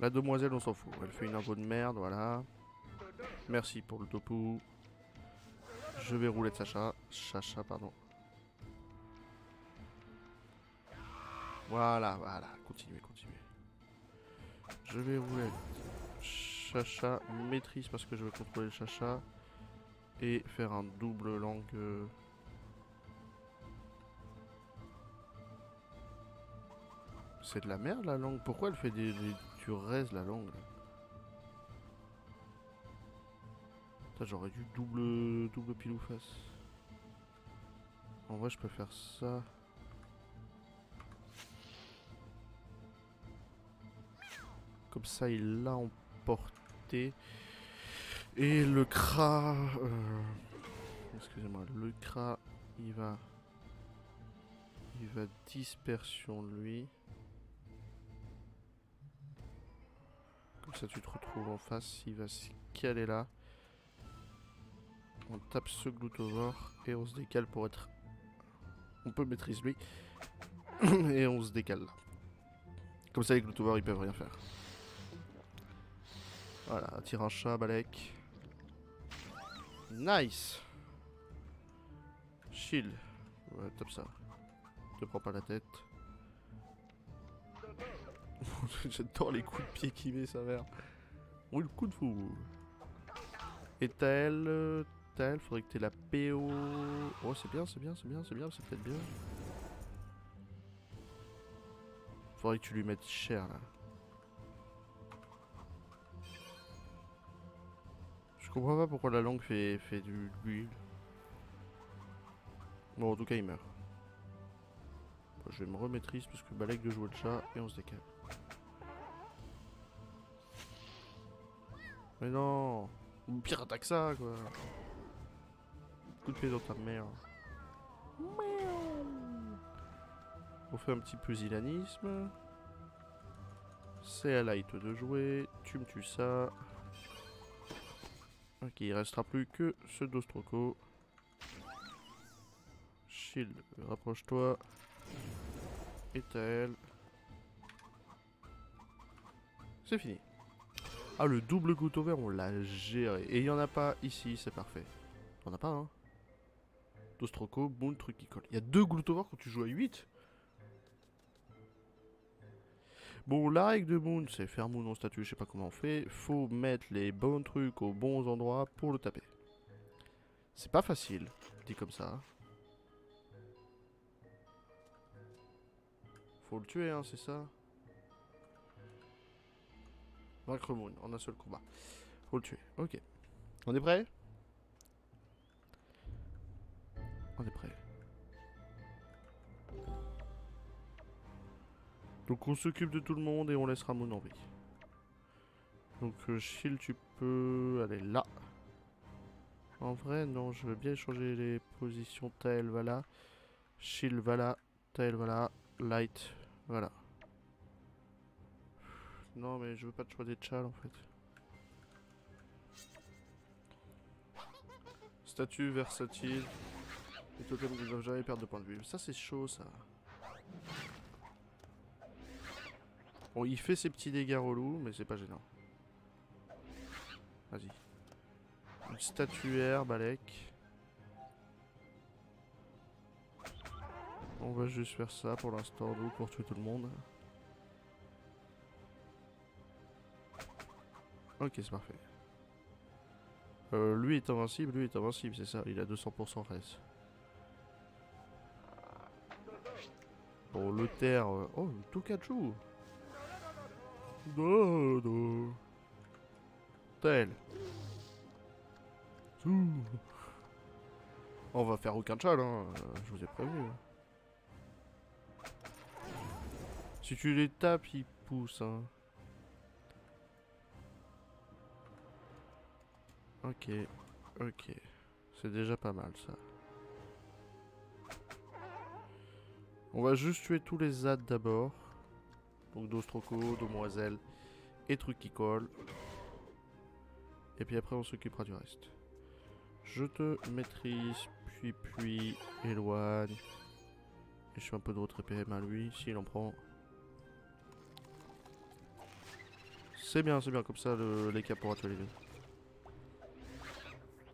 La demoiselle, on s'en fout. Elle fait une info de merde, voilà. Merci pour le topo. Je vais rouler de Sacha. Chacha, pardon. Voilà, voilà. Continuez, continuez. Je vais rouler. Chacha, maîtrise parce que je veux contrôler le chacha. Et faire un double langue. Euh, C'est de la merde la langue. Pourquoi elle fait des, des tu la langue J'aurais dû double double pile ou face. En vrai, je peux faire ça. Comme ça, il l'a emporté. Et le cra... Euh, excusez-moi, le cra, il va... Il va dispersion lui. Comme ça tu te retrouves en face, il va se caler là. On tape ce glutovore et on se décale pour être... On peut maîtriser lui. et on se décale là. Comme ça les glutovores ils peuvent rien faire. Voilà, tire un chat, Balek. Nice Shield. Ouais, top ça. Te prends pas la tête. J'adore les coups de pied qu'il met, sa mère. Oui, le coup de fou. Et Taël, euh, Taël, faudrait que t'aies la PO. Oh, c'est bien, c'est bien, c'est bien, c'est bien, c'est peut-être bien. Faudrait que tu lui mettes cher là. Comprends pas pourquoi la langue fait, du l'huile. Bon, en tout cas, il meurt. je vais me remaîtriser parce que Balek de jouer le chat et on se décale. Mais non Pire attaque ça, quoi Coup de pied dans ta. On fait un petit pusillanisme. C'est à light de jouer. Tu me tues ça. Ok, il restera plus que ce Dostroco. Shield, rapproche-toi. Et elle. C'est fini. Ah, le double couteau vert, on l'a géré. Et il n'y en a pas ici, c'est parfait. On a pas, hein Dostroco, bon, le truc qui colle. Il y a deux gloutovores quand tu joues à 8 Bon, la règle de Moon, c'est faire Moon en statut, je sais pas comment on fait. Faut mettre les bons trucs aux bons endroits pour le taper. C'est pas facile, dit comme ça. Faut le tuer, hein, c'est ça Vaincre Moon en un seul combat. Faut le tuer. Ok. On est prêt? On est prêt. Donc on s'occupe de tout le monde et on laissera Moon en vie. Donc euh, Shield, tu peux aller là. En vrai, non, je veux bien changer les positions. Tail, voilà. Shield, voilà. Tail, voilà. Light, voilà. Non, mais je veux pas de choix des chals en fait. Statue versatile. Les totems ne doivent jamais perdre de points de vue. Ça, c'est chaud, ça. Bon, il fait ses petits dégâts relous, mais c'est pas gênant. Vas-y. Une statuaire, Balek. On va juste faire ça pour l'instant, nous, pour tuer tout le monde. Ok, c'est parfait. Euh, lui est invincible, lui est invincible, c'est ça. Il a 200% res. Bon, le terre... Euh, oh, Tel On va faire aucun chal, hein. Je vous ai prévenu. Si tu les tapes, ils poussent, hein. Ok, ok. C'est déjà pas mal, ça. On va juste tuer tous les ZAD d'abord. Donc Dostroco, Demoiselle et trucs qui collent. Et puis après on s'occupera du reste. Je te maîtrise, puis puis éloigne. Et je fais un peu d'autres EPM à lui, s'il en prend. C'est bien, c'est bien, comme ça le, les cas pourra les deux.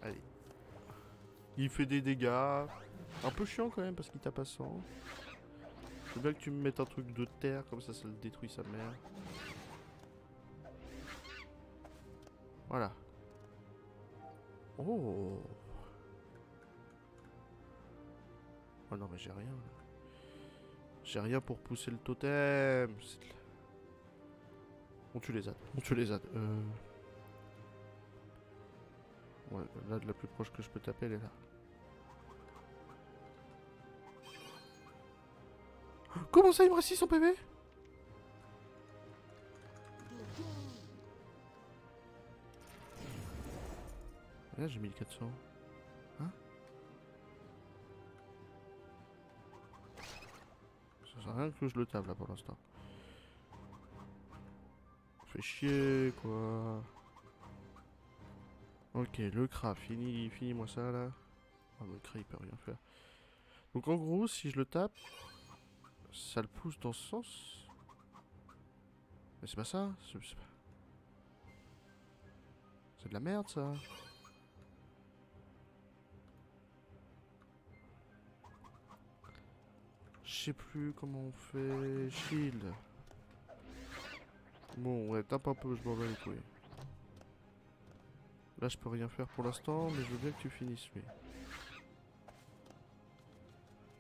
Allez. Il fait des dégâts. Un peu chiant quand même parce qu'il tape à 100. Je veux bien que tu me mettes un truc de terre, comme ça, ça le détruit sa mère. Voilà. Oh Oh non mais j'ai rien. J'ai rien pour pousser le totem. On tue les ades. On tue les ades. Euh... Ouais, là, de la plus proche que je peux taper, elle est là. Comment ça, il me reste 600 PV Là, j'ai 1400. Hein? Ça sert à rien que je le tape là pour l'instant. Fait chier quoi. Ok, le craft, fini, fini moi ça là. Ah, le craft il peut rien faire. Donc en gros, si je le tape, ça le pousse dans ce sens. Mais c'est pas ça. C'est de la merde ça. Je sais plus comment on fait. Shield. Bon, ouais, tape un peu, je m'en vais les couilles. Là, je peux rien faire pour l'instant, mais je veux bien que tu finisses, lui.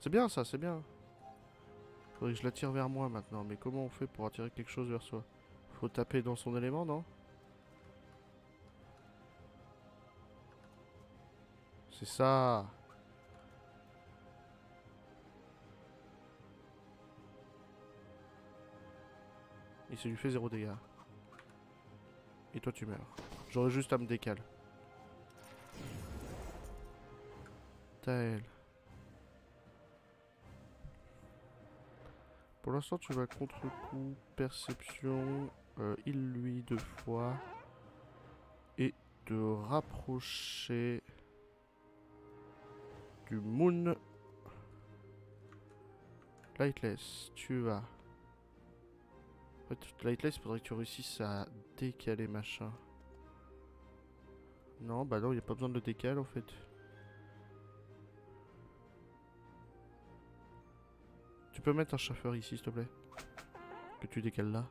C'est bien, ça, c'est bien. Je l'attire vers moi, maintenant. Mais comment on fait pour attirer quelque chose vers soi? Faut taper dans son élément, non? C'est ça Et ça lui fait zéro dégâts. Et toi tu meurs. J'aurais juste à me décaler. Taël. Pour l'instant, tu vas contre-coup, perception, euh, il lui deux fois. Et te rapprocher du moon. Lightless, tu vas. En fait, Lightless, il faudrait que tu réussisses à décaler machin. Non, bah non, il n'y a pas besoin de le décaler en fait. Peux mettre un chauffeur ici, s'il te plaît? Que tu décales là.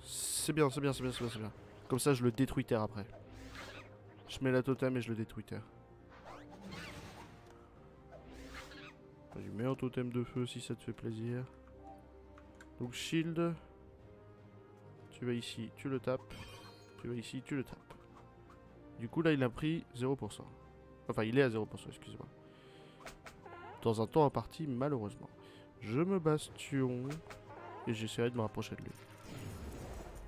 C'est bien, c'est bien, c'est bien, c'est bien, c'est bien. Comme ça, je le détruis terre après. Je mets la totem et je le détruis terre. Je mets un totem de feu si ça te fait plaisir. Donc shield. Tu vas ici, tu le tapes. Tu vas ici, tu le tapes. Du coup là il a pris 0%. Enfin il est à 0%, excusez-moi. Dans un temps imparti, malheureusement. Je me bastion et j'essaierai de me rapprocher de lui.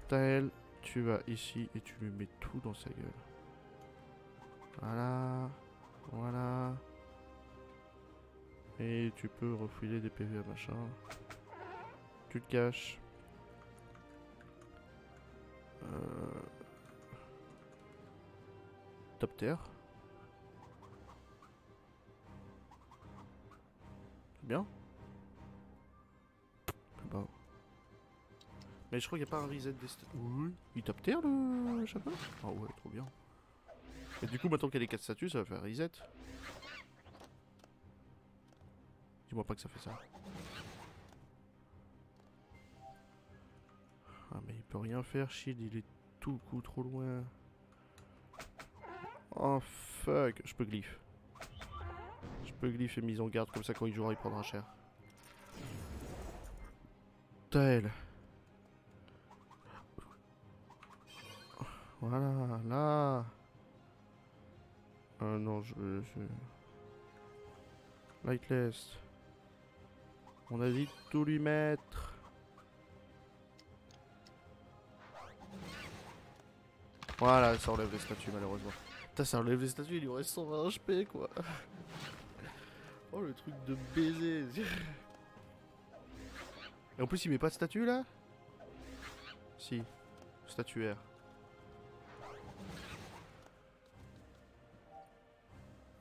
Taël, Tu vas ici et tu lui mets tout dans sa gueule. Voilà. Voilà. Et tu peux refouiller des PV à machin. Tu te caches. Euh... Top terre. Bien Bah. Mais je crois qu'il n'y a pas un reset des statues. Oui. Il top terre le chapeau Ah ouais, trop bien. Et du coup, maintenant qu'elle est 4 statues, ça va faire reset. Dis-moi pas que ça fait ça. Ah mais il peut rien faire, Shield, il est tout le coup trop loin. Oh fuck, je peux glyph. Glyph et mise en garde, comme ça quand il jouera il prendra cher. Tel. Voilà, là. Ah non, je... je... Lightless. On a dit tout lui mettre. Voilà, ça enlève les statues malheureusement. Putain, ça enlève les statues, il lui reste 120 HP quoi. Oh le truc de baiser. Et en plus il met pas de statue là? Si. Statuaire.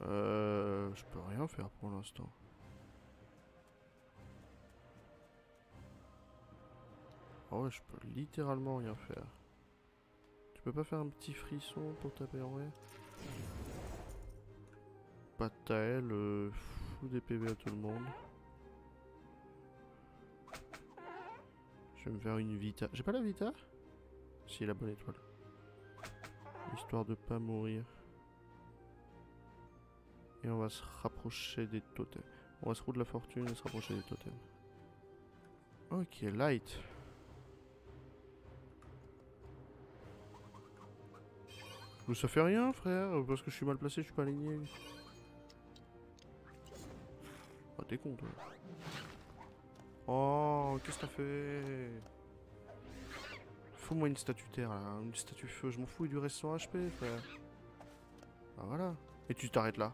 Euh, je peux rien faire pour l'instant. Oh je peux littéralement rien faire. Tu peux pas faire un petit frisson pour taper en vrai? Pas de taille, euh, des PV à tout le monde. Je vais me faire une Vita. J'ai pas la Vita? Si, la bonne étoile. Histoire de pas mourir. Et on va se rapprocher des totems. On va se rouler de la fortune et se rapprocher des totems. Ok, light. Mais ça fait rien, frère, parce que je suis mal placé, je suis pas aligné. Ah, t'es con, toi. Oh, qu'est-ce que t'as fait Fous-moi une statue terre, là, une statue feu. Je m'en fous, il lui reste 100 HP, frère. Ah, voilà. Et tu t'arrêtes là.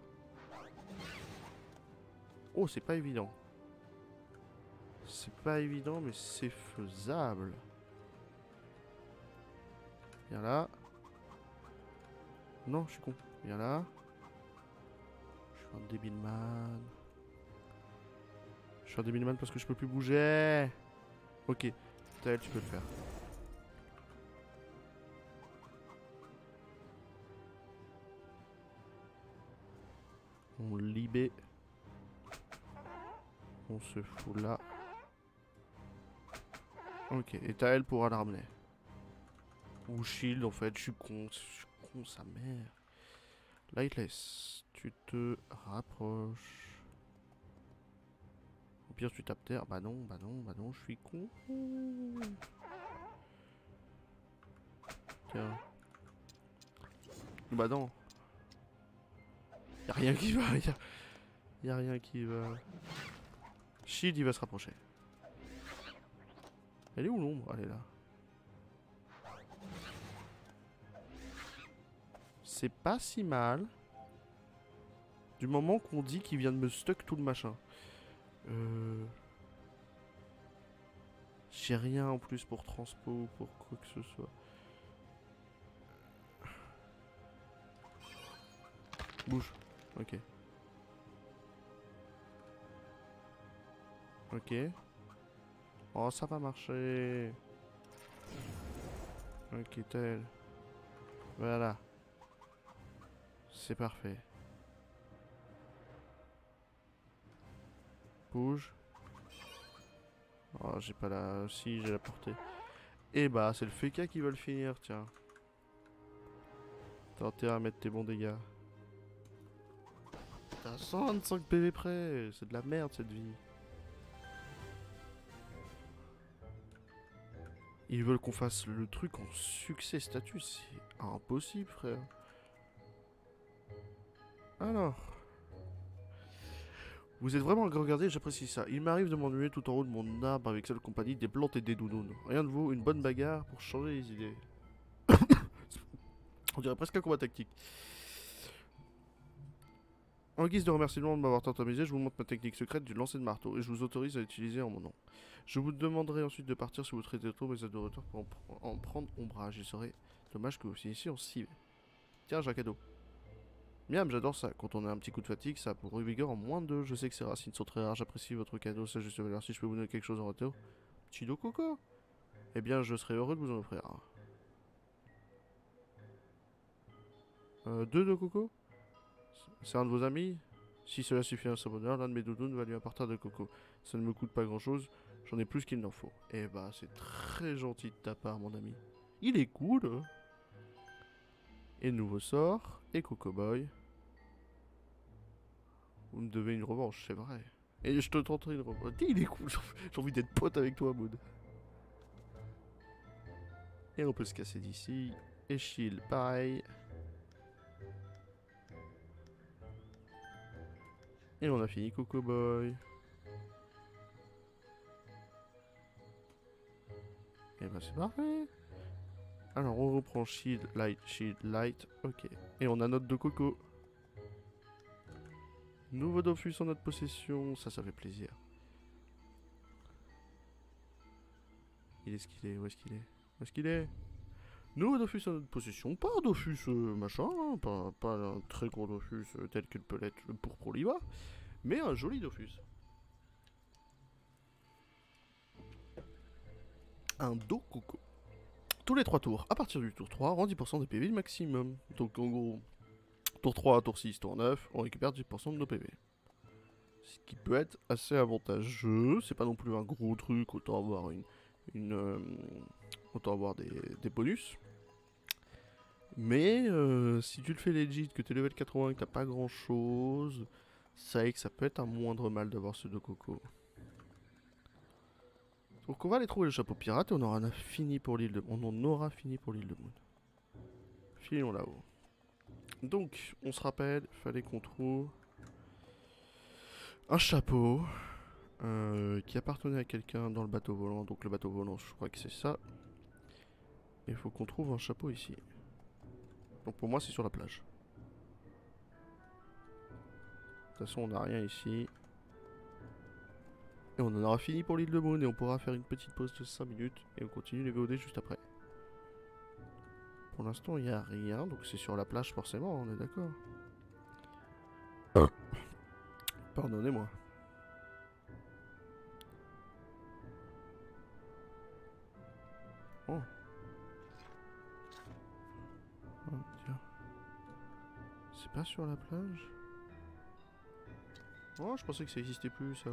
Oh, c'est pas évident. C'est pas évident, mais c'est faisable. Viens là. Non, je suis con. Viens là. Je suis un débile man. Je suis un débile man parce que je peux plus bouger. Ok. Tel, tu peux le faire. On libère. On se fout là. Ok, et Taël pourra l'amener. Ou Shield en fait, je suis con, je suis con sa mère. Lightless, tu te rapproches. Pire tu tapes terre. Bah non, bah non, bah non, je suis con. Tiens. Bah non. Y'a rien qui va, y'a... Y a rien qui va. Shield, il va se rapprocher. Elle est où l'ombre? Elle est là. C'est pas si mal. Du moment qu'on dit qu'il vient de me stuck tout le machin. Euh... J'ai rien en plus pour transpo ou pour quoi que ce soit. Bouge. Ok. Ok. Oh, ça va marcher. Ok, tel. Voilà. C'est parfait. Bouge. Oh, j'ai pas la... Si, j'ai la portée. Et eh bah, c'est le FK qui va le finir, tiens. T'as intérêt à mettre tes bons dégâts. T'as 125 PV près. C'est de la merde, cette vie. Ils veulent qu'on fasse le truc en succès statut, c'est impossible frère. Alors. Vous êtes vraiment regardez, j'apprécie ça. Il m'arrive de m'ennuyer tout en haut de mon arbre avec seule compagnie des plantes et des doudounes. Rien de vous, une bonne bagarre pour changer les idées. On dirait presque un combat tactique. En guise de remerciement de m'avoir tant amusé, je vous montre ma technique secrète du lancer de marteau et je vous autorise à l'utiliser en mon nom. Je vous demanderai ensuite de partir si vous traitez trop mes adorateurs pour en, pr- en prendre ombrage. Il serait dommage que vous finissiez en civet. Tiens, j'ai un cadeau. Miam, j'adore ça. Quand on a un petit coup de fatigue, ça pour revigore en moins de deux. Je sais que ces racines sont très rares. J'apprécie votre cadeau. Ça, juste valeur. Si je peux vous donner quelque chose en retour. Petit dos coco. Eh bien, je serais heureux de vous en offrir. Euh, deux de coco C'est un de vos amis? Si cela suffit à son bonheur, l'un de mes doudounes va lui apporter de coco. Ça ne me coûte pas grand chose, j'en ai plus qu'il n'en faut. Eh bah, c'est très gentil de ta part, mon ami. Il est cool hein. Et nouveau sort, et Coco Boy. Vous me devez une revanche, c'est vrai. Et je te tenterai une revanche. Il est cool, j'ai envie d'être pote avec toi, Mood. Et on peut se casser d'ici. Et Shield, pareil. Et on a fini Coco Boy. Et bah c'est parfait. Alors on reprend Shield, Light, Shield, Light. Ok. Et on a notre de Coco. Nouveau Dofus en notre possession. Ça, ça fait plaisir. Il est ce qu'il est. Où est-ce qu'il est Où est-ce qu'il est? Nouveau Dofus en notre possession. Pas un Dofus euh, machin. hein, Pas, un très gros Dofus euh, tel que peut l'être le pourpre Oliva. Mais un joli Dofus. Un dos coco. Tous les 3 tours, à partir du tour 3, rend 10% de PV maximum. Donc en gros, tour 3, tour 6, tour 9, on récupère 10% de nos PV. Ce qui peut être assez avantageux. C'est pas non plus un gros truc, autant avoir une. une euh, autant avoir des, bonus. Mais euh, si tu le fais legit, que tu es level 80 et que t'as pas grand chose, ça est que ça peut être un moindre mal d'avoir ce de coco. Donc on va aller trouver le chapeau pirate et on aura fini pour l'île de on en aura fini pour l'île de Moon. Filons là-haut. Donc on se rappelle, fallait qu'on trouve un chapeau euh, qui appartenait à quelqu'un dans le bateau volant. Donc le bateau volant, je crois que c'est ça. Il faut qu'on trouve un chapeau ici. Donc pour moi c'est sur la plage. De toute façon on n'a rien ici. Et on en aura fini pour l'île de Moon et on pourra faire une petite pause de 5 minutes et on continue les VOD juste après. Pour l'instant il n'y a rien, donc c'est sur la plage forcément, on est d'accord. Pardonnez-moi. Oh. Oh, tiens. C'est pas sur la plage? Oh, je pensais que ça existait plus, ça.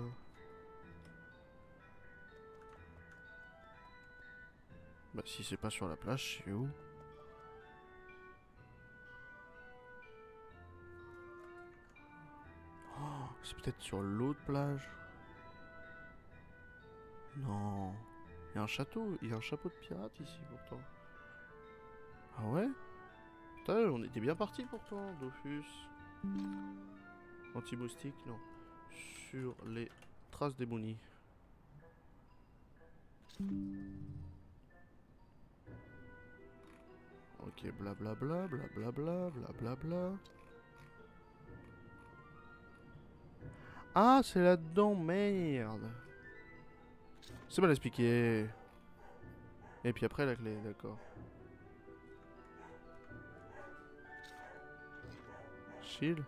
Bah, si c'est pas sur la plage, c'est où? Peut-être sur l'autre plage. Non. Il y a un château, il y a un chapeau de pirate ici pourtant. Ah ouais? Putain, on était bien parti pourtant, Dofus. Anti-moustique, non. Sur les traces des bounies. Ok, blablabla, blablabla, blablabla. Ah, c'est là-dedans, merde. C'est mal expliqué. Et puis après la clé, d'accord. Shield.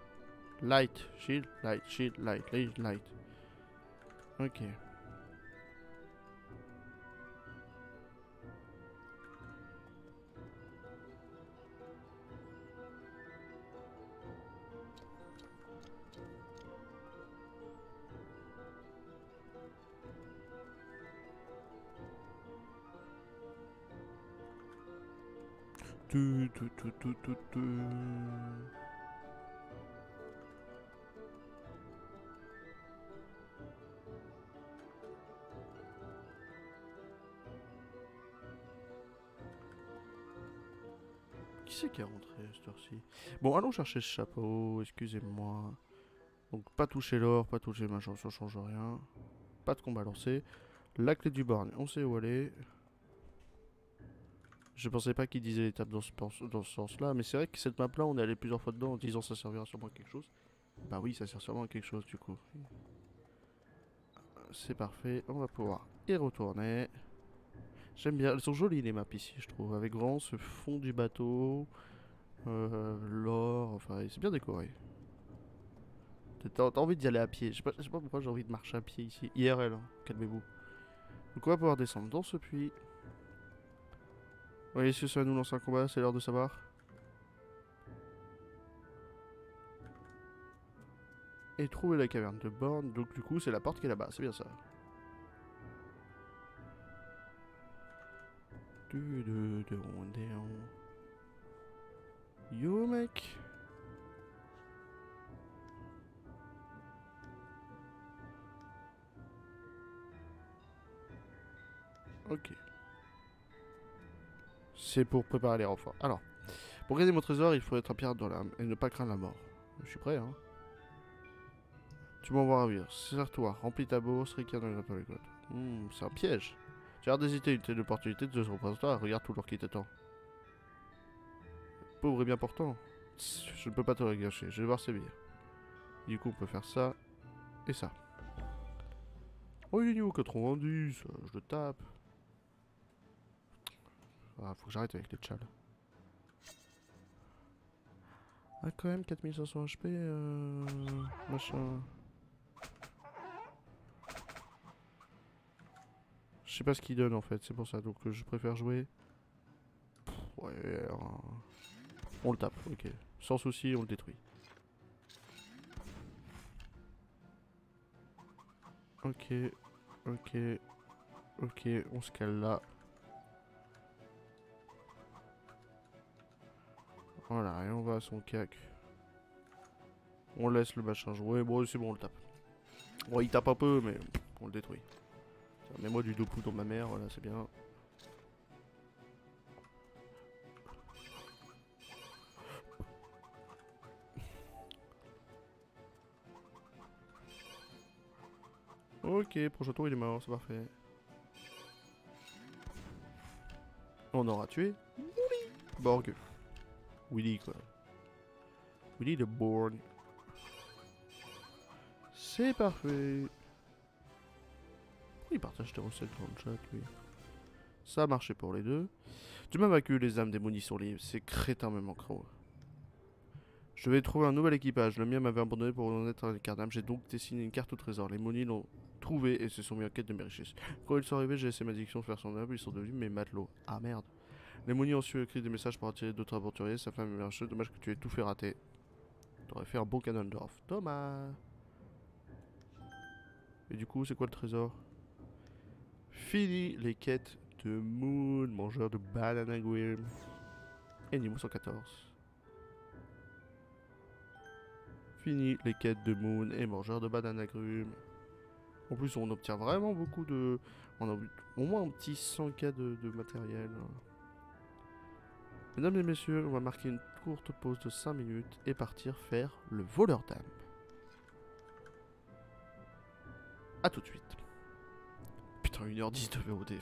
Light, shield, light, shield, light, light, light. Ok. Qui c'est qui est rentré à cette heure-ci? Bon, allons chercher ce chapeau, excusez-moi. Donc, pas toucher l'or, pas toucher machin, ça change rien. Pas de combat lancé. La clé du borgne, on sait où est. Je pensais pas qu'il disait l'étape dans ce, dans ce sens-là, mais c'est vrai que cette map-là, on est allé plusieurs fois dedans en disant ça servira sûrement à quelque chose. Bah oui, ça sert sûrement à quelque chose du coup. C'est parfait, on va pouvoir y retourner. J'aime bien, elles sont jolies les maps ici, je trouve, avec vraiment ce fond du bateau, euh, l'or, enfin, c'est bien décoré. T'as envie d'y aller à pied, je sais pas, pas pourquoi j'ai envie de marcher à pied ici. IRL, hein. calmez-vous. Donc on va pouvoir descendre dans ce puits. Oui, si ça nous lancer un combat, c'est l'heure de savoir. Et trouver la caverne de borne, donc du coup c'est la porte qui est là-bas, c'est bien ça. Yo mec Ok. C'est pour préparer les renforts. Alors, pour gagner mon trésor, il faut être un pirate dans l'âme et ne pas craindre la mort. Je suis prêt, hein. Tu m'envoies vivre. Sers-toi, remplis ta bourse, requiert dans les. Hmm, c'est un piège. Tu as d'hésiter une telle opportunité de se représenter. Regarde tout l'or qui t'attend. Pauvre et bien portant. Je ne peux pas te gâcher. Je vais voir sévir. Du coup, on peut faire ça et ça. Oh, il est niveau 90. Je le tape. Ah, faut que j'arrête avec les tchals. Ah, quand même, 4500 HP, euh, machin. Je sais pas ce qu'il donne en fait, c'est pour ça, donc euh, je préfère jouer. ouais, on le tape, ok. Sans souci, on le détruit. Ok, ok, ok, on se cale là. Voilà, et on va à son cac. On laisse le machin jouer. Bon, c'est bon, on le tape. Bon, il tape un peu, mais on le détruit. Mets-moi du dopu dans ma mère, voilà, c'est bien. Ok, prochain tour il est mort, c'est parfait. On aura tué Borg. Willy quoi. Willy the Born. C'est parfait. Pourquoi il partage des recettes dans le chat lui? Ça a marché pour les deux. Tu m'as vaincu, les âmes démonies sont libres. C'est crétin me manqueront. Je vais trouver un nouvel équipage. Le mien m'avait abandonné pour en être un d'âme. J'ai donc dessiné une carte au trésor. Les monies l'ont trouvé et se sont mis en quête de mes richesses. Quand ils sont arrivés, j'ai laissé ma diction faire son œuvre. Ils sont devenus mes matelots. Ah merde. Les Mouni ont su écrire des messages pour attirer d'autres aventuriers. Sa femme est marcheuse. Dommage que tu aies tout fait rater. T'aurais fait un beau Ganondorf. Thomas. Et du coup, c'est quoi le trésor? Fini les quêtes de Moon, mangeur de banana. Et niveau 114. Fini les quêtes de Moon et mangeur de banana Grim. En plus, on obtient vraiment beaucoup de... On a au moins un petit 100k de, de matériel. Mesdames et messieurs, on va marquer une courte pause de 5 minutes et partir faire le voleur d'âme. A tout de suite. Putain, 1h10 de VOD.